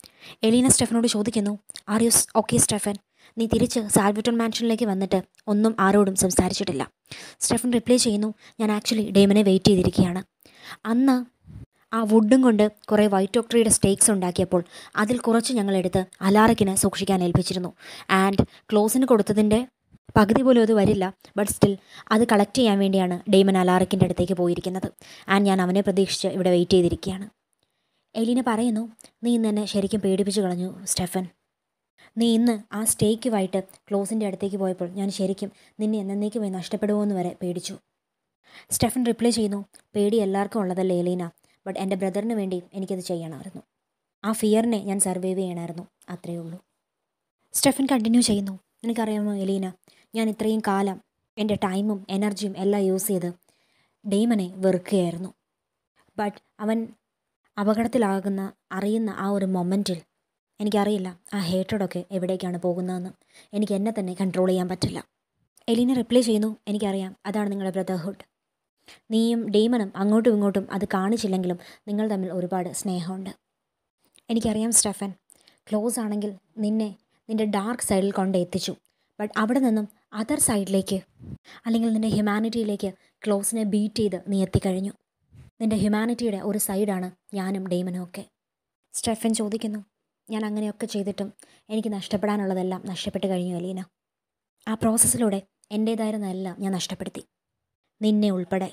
എലീന സ്റ്റെഫനോട് ചോദിക്കുന്നു ആർ യു ഓക്കെ സ്റ്റെഫൻ? നീ തിരിച്ച് സാൽവറ്റോർ മാൻഷനിലേക്ക് വന്നിട്ട് ഒന്നും ആരോടും സംസാരിച്ചിട്ടില്ല. സ്റ്റെഫൻ റിപ്ലൈ ചെയ്യുന്നു ഞാൻ ആക്ച്വലി ഡേമനെ വെയിറ്റ് ചെയ്തിരിക്കുകയാണ്. അന്ന് ആ വുഡും കൊണ്ട് കുറേ വൈറ്റ് ഡോക്ടറിയുടെ സ്റ്റേക്സ് ഉണ്ടാക്കിയപ്പോൾ അതിൽ കുറച്ച് ഞങ്ങളെടുത്ത് അലാറക്കിന് സൂക്ഷിക്കാൻ ഏൽപ്പിച്ചിരുന്നു. ആൻഡ് ക്ലോസിന് കൊടുത്തതിന്റെ പകുതി പോലും അത് വരില്ല. ബട്ട് സ്റ്റിൽ അത് കളക്ട് ചെയ്യാൻ വേണ്ടിയാണ് ഡെയ്മൻ അലാറക്കിന്റെ അടുത്തേക്ക് പോയിരിക്കുന്നത്. ആൻഡ് ഞാൻ അവനെ പ്രതീക്ഷിച്ച് ഇവിടെ വെയിറ്റ് ചെയ്തിരിക്കുകയാണ്. എലീന പറയുന്നു നീ ഇന്ന് എന്നെ ശരിക്കും പേടിപ്പിച്ച് കളഞ്ഞു സ്റ്റെഫൻ. നീ ഇന്ന് ആ സ്റ്റേക്കുമായിട്ട് ക്ലോസിന്റെ അടുത്തേക്ക് പോയപ്പോൾ ഞാൻ ശരിക്കും നിന്നെ എന്നേക്കുമായി നഷ്ടപ്പെടുമോ എന്ന് വരെ പേടിച്ചു. സ്റ്റെഫൻ റിപ്ലൈ ചെയ്യുന്നു പേടി എല്ലാവർക്കും ഉള്ളതല്ലേ എലീന. ബട്ട് എന്റെ ബ്രദറിന് വേണ്ടി എനിക്കത് ചെയ്യണമായിരുന്നു. ആ ഫിയറിനെ ഞാൻ സർവൈവ് ചെയ്യണമായിരുന്നു. അത്രയേ ഉള്ളൂ. സ്റ്റെഫൻ കണ്ടിന്യൂ ചെയ്യുന്നു എനിക്കറിയാമോ എലീന ഞാൻ ഇത്രയും കാലം എന്റെ ടൈമും എനർജിയും എല്ലാം യൂസ് ചെയ്ത് ഡെയ്മനെ വെറുക്കുകയായിരുന്നു. ബട്ട് അവൻ അപകടത്തിലാകുന്ന അറിയുന്ന ആ ഒരു മൊമെന്റിൽ എനിക്കറിയില്ല ആ ഹേറ്റഡൊക്കെ എവിടേക്കാണ് പോകുന്നതെന്ന്. എനിക്ക് എന്നെ തന്നെ കൺട്രോൾ ചെയ്യാൻ പറ്റില്ല. എലീന റിപ്ലൈ ചെയ്യുന്നു എനിക്കറിയാം. അതാണ് നിങ്ങളുടെ ബ്രദർഹുഡ് നീയും ഡെയ്മനും അങ്ങോട്ടും ഇങ്ങോട്ടും അത് കാണിച്ചില്ലെങ്കിലും നിങ്ങൾ തമ്മിൽ ഒരുപാട് സ്നേഹമുണ്ട്. എനിക്കറിയാം സ്റ്റെഫൻ. ക്ലോസ് ആണെങ്കിൽ നിന്നെ നിന്റെ ഡാർക്ക് സൈഡിൽ കൊണ്ട് എത്തിച്ചു ബട്ട് അവിടെ നിന്നും അതർ സൈഡിലേക്ക് അല്ലെങ്കിൽ നിന്റെ ഹ്യൂമാനിറ്റിയിലേക്ക് ക്ലോസിനെ ബീറ്റ് ചെയ്ത് നീ എത്തിക്കഴിഞ്ഞു. നിന്റെ ഹ്യൂമാനിറ്റിയുടെ ഒരു സൈഡാണ് ഞാനും ഡെയ്മനും ഒക്കെ. സ്റ്റെഫൻ ചോദിക്കുന്നു ഞാൻ അങ്ങനെയൊക്കെ ചെയ്തിട്ടും എനിക്ക് നഷ്ടപ്പെടാനുള്ളതെല്ലാം നഷ്ടപ്പെട്ട് കഴിഞ്ഞു അലീന. ആ പ്രോസസ്സിലൂടെ എന്റേതായിരുന്നതെല്ലാം ഞാൻ നഷ്ടപ്പെടുത്തി. നിന്നെ ഉൾപ്പെടെ.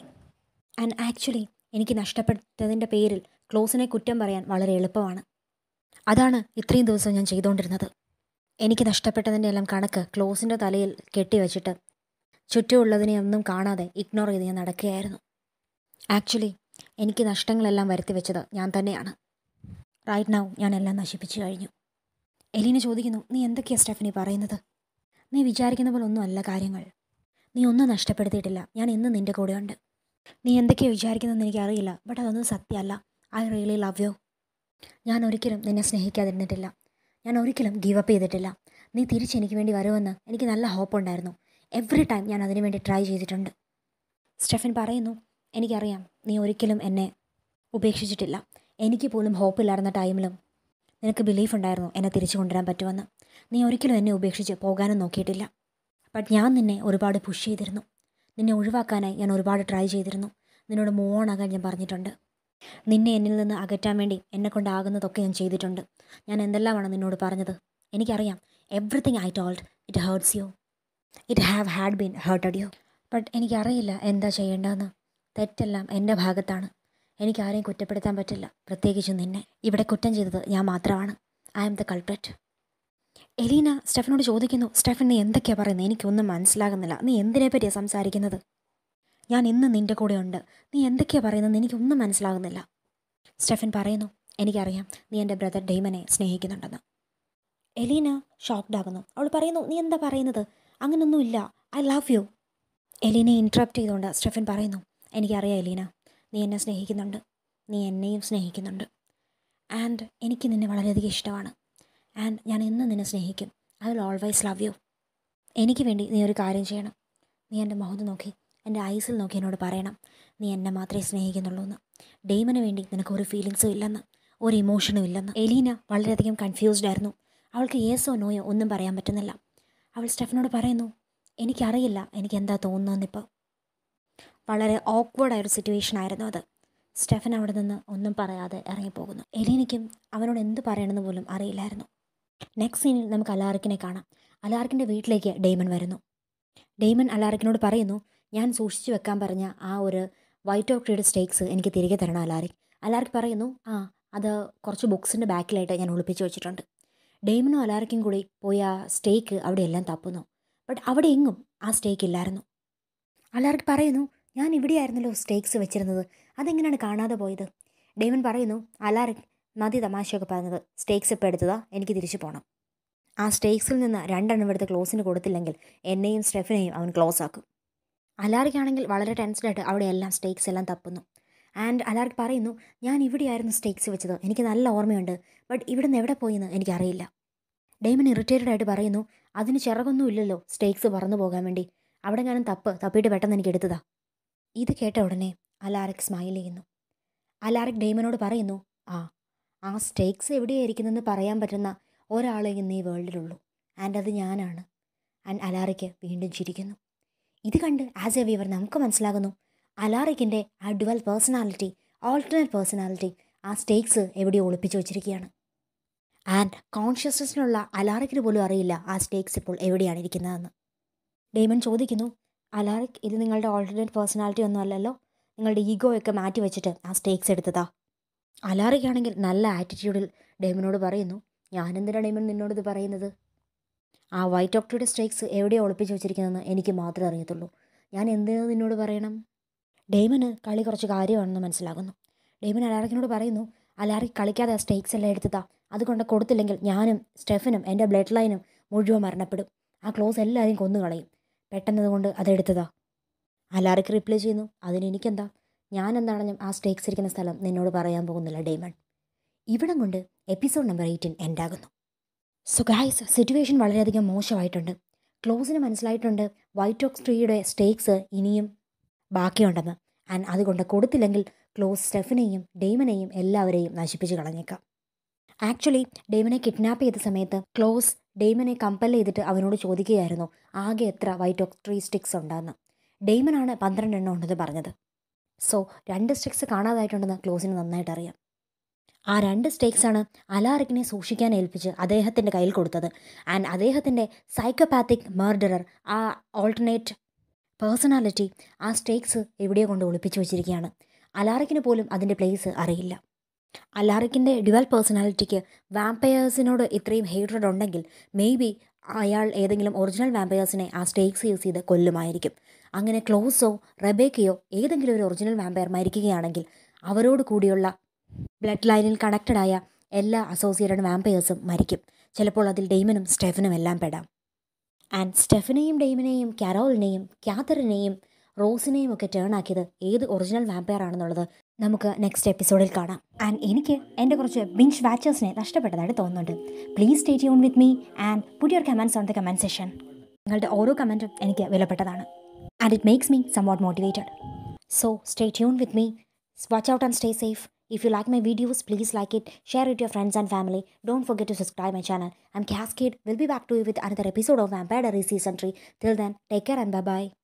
ആൻഡ് ആക്ച്വലി എനിക്ക് നഷ്ടപ്പെട്ടതിന്റെ പേരിൽ ക്ലോസിനെ കുറ്റം പറയാൻ വളരെ എളുപ്പമാണ്. അതാണ് ഇത്രയും ദിവസം ഞാൻ ചെയ്തുകൊണ്ടിരുന്നത് എനിക്ക് നഷ്ടപ്പെട്ടതിന്റെ എല്ലാം കണക്ക് ക്ലോസിന്റെ തലയിൽ കെട്ടിവെച്ചിട്ട് ചുറ്റുമുള്ളതിനെ ഒന്നും കാണാതെ ഇഗ്നോർ ചെയ്ത് ഞാൻ നടക്കുകയായിരുന്നു. ആക്ച്വലി എനിക്ക് നഷ്ടങ്ങളെല്ലാം വരുത്തി വെച്ചത് ഞാൻ തന്നെയാണ്. റൈറ്റ് നൗ ഞാൻ എല്ലാം നശിപ്പിച്ചു കഴിഞ്ഞു. എലീന ചോദിക്കുന്നു നീ എന്തൊക്കെയാണ് സ്റ്റെഫനി പറയുന്നത്? നീ വിചാരിക്കുന്ന പോലെ ഒന്നുമല്ല കാര്യങ്ങൾ. നീ ഒന്നും നഷ്ടപ്പെടുത്തിയിട്ടില്ല. ഞാൻ ഇന്ന് നിന്റെ കൂടെയുണ്ട്. നീ എന്തൊക്കെയാണ് വിചാരിക്കുന്നതെന്ന് എനിക്കറിയില്ല. ബട്ട് അതൊന്നും സത്യമല്ല. ഐ റിയലി ലവ് യു ഞാൻ ഒരിക്കലും നിന്നെ സ്നേഹിക്കാതിരുന്നിട്ടില്ല. ഞാൻ ഒരിക്കലും ഗീവ് അപ്പ് ചെയ്തിട്ടില്ല. നീ തിരിച്ച് എനിക്ക് വേണ്ടി വരുമെന്ന് എനിക്ക് നല്ല ഹോപ്പുണ്ടായിരുന്നു എവറി ടൈം ഞാൻ അതിനു വേണ്ടി ട്രൈ ചെയ്തിട്ടുണ്ട്. സ്റ്റെഫൻ പറയുന്നു എനിക്കറിയാം നീ ഒരിക്കലും എന്നെ ഉപേക്ഷിച്ചിട്ടില്ല. എനിക്ക് പോലും ഹോപ്പില്ലായിരുന്ന ടൈമിലും നിനക്ക് ബിലീഫ് ഉണ്ടായിരുന്നു എന്നെ തിരിച്ചു കൊണ്ടുവരാൻ പറ്റുമെന്ന്. നീ ഒരിക്കലും എന്നെ ഉപേക്ഷിച്ച് പോകാനും നോക്കിയിട്ടില്ല. ബട്ട് ഞാൻ നിന്നെ ഒരുപാട് പുഷ് ചെയ്തിരുന്നു. നിന്നെ ഒഴിവാക്കാനായി ഞാൻ ഒരുപാട് ട്രൈ ചെയ്തിരുന്നു. നിന്നോട് മൂവ് ഓൺ ആകാൻ ഞാൻ പറഞ്ഞിട്ടുണ്ട്. നിന്നെ എന്നിൽ നിന്ന് അകറ്റാൻ വേണ്ടി എന്നെ കൊണ്ടാകുന്നതൊക്കെ ഞാൻ ചെയ്തിട്ടുണ്ട്. ഞാൻ എന്തെല്ലാമാണ് നിന്നോട് പറഞ്ഞത്? എനിക്കറിയാം. Everything I told it hurts you it have had been hurted you but എനിക്കറിയില്ല എന്താ ചെയ്യേണ്ടതെന്ന്. തെറ്റെല്ലാം എന്റെ ഭാഗത്താണ്. എനിക്ക് ആരെയും കുറ്റപ്പെടുത്താൻ പറ്റില്ല. പ്രത്യേകിച്ച് നിന്നെ. ഇവിടെ കുറ്റം ചെയ്തത് ഞാൻ മാത്രമാണ്. I M the culprit Elena സ്റ്റെഫനോട് ചോദിക്കുന്നു സ്റ്റെഫൻ നീ എന്തൊക്കെയാണ് പറയുന്നത് എനിക്കൊന്നും മനസ്സിലാകുന്നില്ല. നീ എന്തിനെ പറ്റിയാണ് സംസാരിക്കുന്നത്? ഞാൻ ഇന്ന് നിന്റെ കൂടെ ഉണ്ട് നീ എന്തൊക്കെയാണ് പറയുന്നത് എനിക്കൊന്നും മനസ്സിലാകുന്നില്ല. സ്റ്റെഫൻ പറയുന്നു എനിക്കറിയാം നീ എന്റെ ബ്രദർ ഡെയ്മനെ സ്നേഹിക്കുന്നുണ്ടെന്ന്. എലീന ഷോക്ക്ഡ് ആകുന്നു. അവൾ പറയുന്നു നീ എന്താ പറയുന്നത്? അങ്ങനൊന്നുമില്ല. ഐ ലവ് യു എലീനെ ഇൻട്രപ്റ്റ് ചെയ്തുകൊണ്ട് സ്റ്റെഫൻ പറയുന്നു എനിക്കറിയാം എലീന നീ എന്നെ സ്നേഹിക്കുന്നുണ്ട്. നീ എന്നെയും സ്നേഹിക്കുന്നുണ്ട്. ആൻഡ് എനിക്ക് നിന്നെ വളരെയധികം ഇഷ്ടമാണ്. ആൻഡ് ഞാൻ എന്നും നിന്നെ സ്നേഹിക്കും. I will always love you എനിക്ക് വേണ്ടി നീ ഒരു കാര്യം ചെയ്യണം. നീ എന്റെ മുഖത്ത് നോക്കി. എന്റെ ഐസിൽ നോക്കി എന്നോട് പറയണം. നീ എന്നെ മാത്രമേ സ്നേഹിക്കുന്നുള്ളൂ എന്ന്. ഡെയ്മന് വേണ്ടി നിനക്ക് ഒരു ഫീലിങ്സും ഇല്ലെന്ന്. ഒരു ഇമോഷനും ഇല്ലെന്ന്. എലീന വളരെയധികം കൺഫ്യൂസ്ഡ് ആയിരുന്നു. അവൾക്ക് യേസോ നോയോ ഒന്നും പറയാൻ പറ്റുന്നില്ല. അവൾ സ്റ്റെഫനോട് പറയുന്നു എനിക്കറിയില്ല. എനിക്ക് എന്താ തോന്നുന്നതെന്നിപ്പോൾ വളരെ ഓക്വേർഡായൊരു സിറ്റുവേഷൻ ആയിരുന്നു അത്. സ്റ്റെഫൻ അവിടെ നിന്ന് ഒന്നും പറയാതെ ഇറങ്ങിപ്പോകുന്നു. എലീനയ്ക്കും അവനോട് എന്ത് പറയണമെന്ന് പോലും അറിയില്ലായിരുന്നു. നെക്സ്റ്റ് സീനിൽ നമുക്ക് അലാറിക്കിനെ കാണാം. അലാറിക്കിന്റെ വീട്ടിലേക്ക് ഡെയ്മൻ വരുന്നു. ഡെയ്മൻ അലാറിക്കിനോട് പറയുന്നു ഞാൻ സൂക്ഷിച്ചു വെക്കാൻ പറഞ്ഞ ആ ഒരു വൈറ്റ് ഓക്രിയുടെ സ്റ്റേക്സ് എനിക്ക് തിരികെ തരണം അലാറിക് അലാറിക് പറയുന്നു ആ അത് കുറച്ച് ബുക്സിന്റെ ബാക്കിലായിട്ട് ഞാൻ ഒളിപ്പിച്ച് വെച്ചിട്ടുണ്ട്. ഡെയ്മനും അലാറിക്കും കൂടി പോയി ആ സ്റ്റേക്ക് അവിടെയെല്ലാം തപ്പുന്നു. ബട്ട് അവിടെ എങ്ങും ആ സ്റ്റേക്ക് ഇല്ലായിരുന്നു. അലാറിക് പറയുന്നു ഞാൻ ഇവിടെയായിരുന്നല്ലോ സ്റ്റേക്സ് വെച്ചിരുന്നത്. അതെങ്ങനെയാണ് കാണാതെ പോയത്? ഡെയ്മൻ പറയുന്നു അലാറിക് മതി തമാശയൊക്കെ പറഞ്ഞത്. സ്റ്റേക്സ് ഇപ്പോൾ എടുത്തതാ. എനിക്ക് തിരിച്ചു പോകണം ആ സ്റ്റേക്സിൽ നിന്ന് രണ്ടെണ്ണം എടുത്ത് ക്ലോസിന് കൊടുത്തില്ലെങ്കിൽ എന്നെയും സ്റ്റെഫിനെയും അവൻ ക്ലോസ് ആക്കും. അലാറിക്കാണെങ്കിൽ വളരെ ടെൻസ്ഡായിട്ട് അവിടെ എല്ലാം സ്റ്റേക്സ് എല്ലാം തപ്പുന്നു. ആൻഡ് അലാർക്ക് പറയുന്നു ഞാൻ ഇവിടെയായിരുന്നു സ്റ്റേക്സ് വെച്ചത്. എനിക്ക് നല്ല ഓർമ്മയുണ്ട്. ബട്ട് ഇവിടെ നിന്ന് എവിടെ പോയെന്ന് എനിക്കറിയില്ല. ഡെയ്മൻ ഇറിറ്റേറ്റഡ് ആയിട്ട് പറയുന്നു അതിന് ചിറകൊന്നും ഇല്ലല്ലോ സ്റ്റേക്സ് പറന്നു പോകാൻ വേണ്ടി. അവിടെ ഞാനും തപ്പ്. തപ്പിയിട്ട് പെട്ടെന്ന് എനിക്ക് എടുത്തതാ. ഇത് കേട്ട ഉടനെ അലാറിക് സ്മൈൽ ചെയ്യുന്നു. അലാറിക് ഡെയ്മനോട് പറയുന്നു ആ ആ സ്റ്റേക്സ് എവിടെയായിരിക്കുന്നെന്ന് പറയാൻ പറ്റുന്ന ഒരാളെ ഇന്ന് ഈ വേൾഡിലുള്ളൂ. ആൻഡ് അത് ഞാനാണ്. ആൻഡ് അലാറിക്ക് വീണ്ടും ചിരിക്കുന്നു. ഇത് കണ്ട് ആസ് എ വ്യൂവർ നമുക്ക് മനസ്സിലാകുന്നു. അലാറിക്കിന്റെ ആ ഡുവൽ പേഴ്സണാലിറ്റി ഓൾട്ടർനേറ്റ് പേഴ്സണാലിറ്റി ആ സ്റ്റേക്സ് എവിടെയോ ഒളിപ്പിച്ചു വെച്ചിരിക്കുകയാണ്. ആൻഡ് കോൺഷ്യസ്നസ്സിനുള്ള അലാറിക്കിന് പോലും അറിയില്ല ആ സ്റ്റേക്സ് ഇപ്പോൾ എവിടെയാണ് ഇരിക്കുന്നതെന്ന്. ഡേമൺ ചോദിക്കുന്നു അലാറിക് ഇത് നിങ്ങളുടെ ഓൾട്ടർനേറ്റ് പേഴ്സണാലിറ്റി ഒന്നും അല്ലല്ലോ? നിങ്ങളുടെ ഈഗോ ഒക്കെ മാറ്റി വെച്ചിട്ട് ആ സ്റ്റേക്സ് എടുത്തതാ? അലാറിക്കാണെങ്കിൽ നല്ല ആറ്റിറ്റ്യൂഡിൽ ഡേമനോട് പറയുന്നു ഞാനെന്തിനാണ് ഡേമൻ നിന്നോട് ഇത് പറയുന്നത്? ആ വൈറ്റ് ഓക്ടയുടെ സ്ട്രൈക്സ് എവിടെയാണ് ഒളിപ്പിച്ച് വെച്ചിരിക്കുന്നതെന്ന് എനിക്ക് മാത്രമേ അറിയത്തുള്ളൂ. ഞാൻ എന്തിനാണ് നിന്നോട് പറയണം? ഡെയ്മന് കളി കുറച്ച് കാര്യമാണെന്ന് മനസ്സിലാകുന്നു. ഡെയ്മൻ അലാറിക്കിനോട് പറയുന്നു അലാറിക് കളിക്കാതെ ആ സ്ട്രൈക്സ് എല്ലാം എടുത്തതാ. അതുകൊണ്ട് കൊടുത്തില്ലെങ്കിൽ ഞാനും സ്റ്റെഫനും എന്റെ ബ്ലഡ് ലൈനും മുഴുവൻ മരണപ്പെടും. ആ ക്ലോസ് എല്ലാവരെയും കൊന്നു കളയും. പെട്ടെന്നതുകൊണ്ട് അതെടുത്തതാ അലാറിക്ക് റിപ്ലൈ ചെയ്യുന്നു അതിനെനിക്കെന്താ ഞാൻ എന്താണെന്നും ആ സ്റ്റേക്സ് ഇരിക്കുന്ന സ്ഥലം നിന്നോട് പറയാൻ പോകുന്നില്ല ഡേമൺ ഇവിടം കൊണ്ട് എപ്പിസോഡ് നമ്പർ എയ്റ്റീൻ എൻഡാകുന്നു സോ ഗായ്സ് സിറ്റുവേഷൻ വളരെയധികം മോശമായിട്ടുണ്ട്. ക്ലോസിന് മനസ്സിലായിട്ടുണ്ട് വൈറ്റ് ഓക്സ് ട്രീയുടെ സ്റ്റേക്സ് ഇനിയും ബാക്കിയുണ്ടെന്ന്. ആൻഡ് അതുകൊണ്ട് കൊടുത്തില്ലെങ്കിൽ ക്ലോസ് സ്റ്റെഫിനെയും ഡെയ്മനെയും എല്ലാവരെയും നശിപ്പിച്ച് കളഞ്ഞേക്കാം. ആക്ച്വലി ഡെയ്മനെ കിഡ്നാപ്പ് ചെയ്ത സമയത്ത് ക്ലോസ് ഡെയ്മനെ കമ്പൽ ചെയ്തിട്ട് അവനോട് ചോദിക്കുകയായിരുന്നു ആകെ എത്ര വൈറ്റ് ഓക്സ് ട്രീ സ്റ്റിക്സ് ഉണ്ടെന്ന്? ഡെയ്മനാണ് പന്ത്രണ്ട് എണ്ണം ഉണ്ടെന്ന് പറഞ്ഞത്. സോ രണ്ട് സ്റ്റിക്സ് കാണാതായിട്ടുണ്ടെന്ന് ക്ലോസിന് നന്നായിട്ട് അറിയാം ആ രണ്ട് സ്റ്റേക്സാണ് അലാറിക്കിനെ സൂക്ഷിക്കാൻ ഏൽപ്പിച്ച് അദ്ദേഹത്തിന്റെ കയ്യിൽ കൊടുത്തത്. ആൻഡ് അദ്ദേഹത്തിന്റെ സൈക്കോപാത്തിക് മർഡറർ ആ ഓൾട്ടർനേറ്റ് പേഴ്സണാലിറ്റി ആ സ്റ്റേക്സ് എവിടെയോ കൊണ്ട് ഒളിപ്പിച്ചു വെച്ചിരിക്കുകയാണ്. അലാറിക്കിന് പോലും അതിന്റെ പ്ലേസ് അറിയില്ല. അലാറിക്കിന്റെ ഡ്യുവൽ പേഴ്സണാലിറ്റിക്ക് വാമ്പയേഴ്സിനോട് ഇത്രയും ഹേറ്റഡ് ഉണ്ടെങ്കിൽ മേ ബി അയാൾ ഏതെങ്കിലും ഒറിജിനൽ വാമ്പയേഴ്സിനെ ആ സ്റ്റേക്സ് യൂസ് ചെയ്ത് കൊല്ലുമായിരിക്കും. അങ്ങനെ ക്ലോസോ റബേക്കയോ ഏതെങ്കിലും ഒരു ഒറിജിനൽ വാമ്പയർ മരിക്കുകയാണെങ്കിൽ അവരോട് കൂടിയുള്ള ബ്ലഡ് ലൈനിൽ കണക്റ്റഡ് ആയ എല്ലാ അസോസിയേറ്റഡ് വാമ്പയേഴ്സും മരിക്കും. ചിലപ്പോൾ അതിൽ ഡെയ്മനും സ്റ്റെഫനും എല്ലാം പെടാം. ആൻഡ് സ്റ്റെഫനെയും ഡെയ്മനെയും കാരോളിനെയും ക്യാത്തറിനെയും റോസിനെയും ഒക്കെ ടേൺ ആക്കിയത് ഏത് ഒറിജിനൽ വാമ്പയർ ആണെന്നുള്ളത് നമുക്ക് നെക്സ്റ്റ് എപ്പിസോഡിൽ കാണാം. ആൻഡ് എനിക്ക് എന്റെ കുറച്ച് ബിഞ്ച് വാച്ചേഴ്സിനെ നഷ്ടപ്പെട്ടതായിട്ട് തോന്നുന്നുണ്ട്. Please stay tune with me and put your comments on the comment section നിങ്ങളുടെ ഓരോ കമന്റും എനിക്ക് വിലപ്പെട്ടതാണ്. And it makes me somewhat motivated so stay tune with me watch out and stay safe If you like my videos, please like it, share it to your friends and family. Don't forget to subscribe my channel. I'm Cascade. We'll be back to you with another episode of Vampire Diaries Season 3. Till then, take care and bye-bye.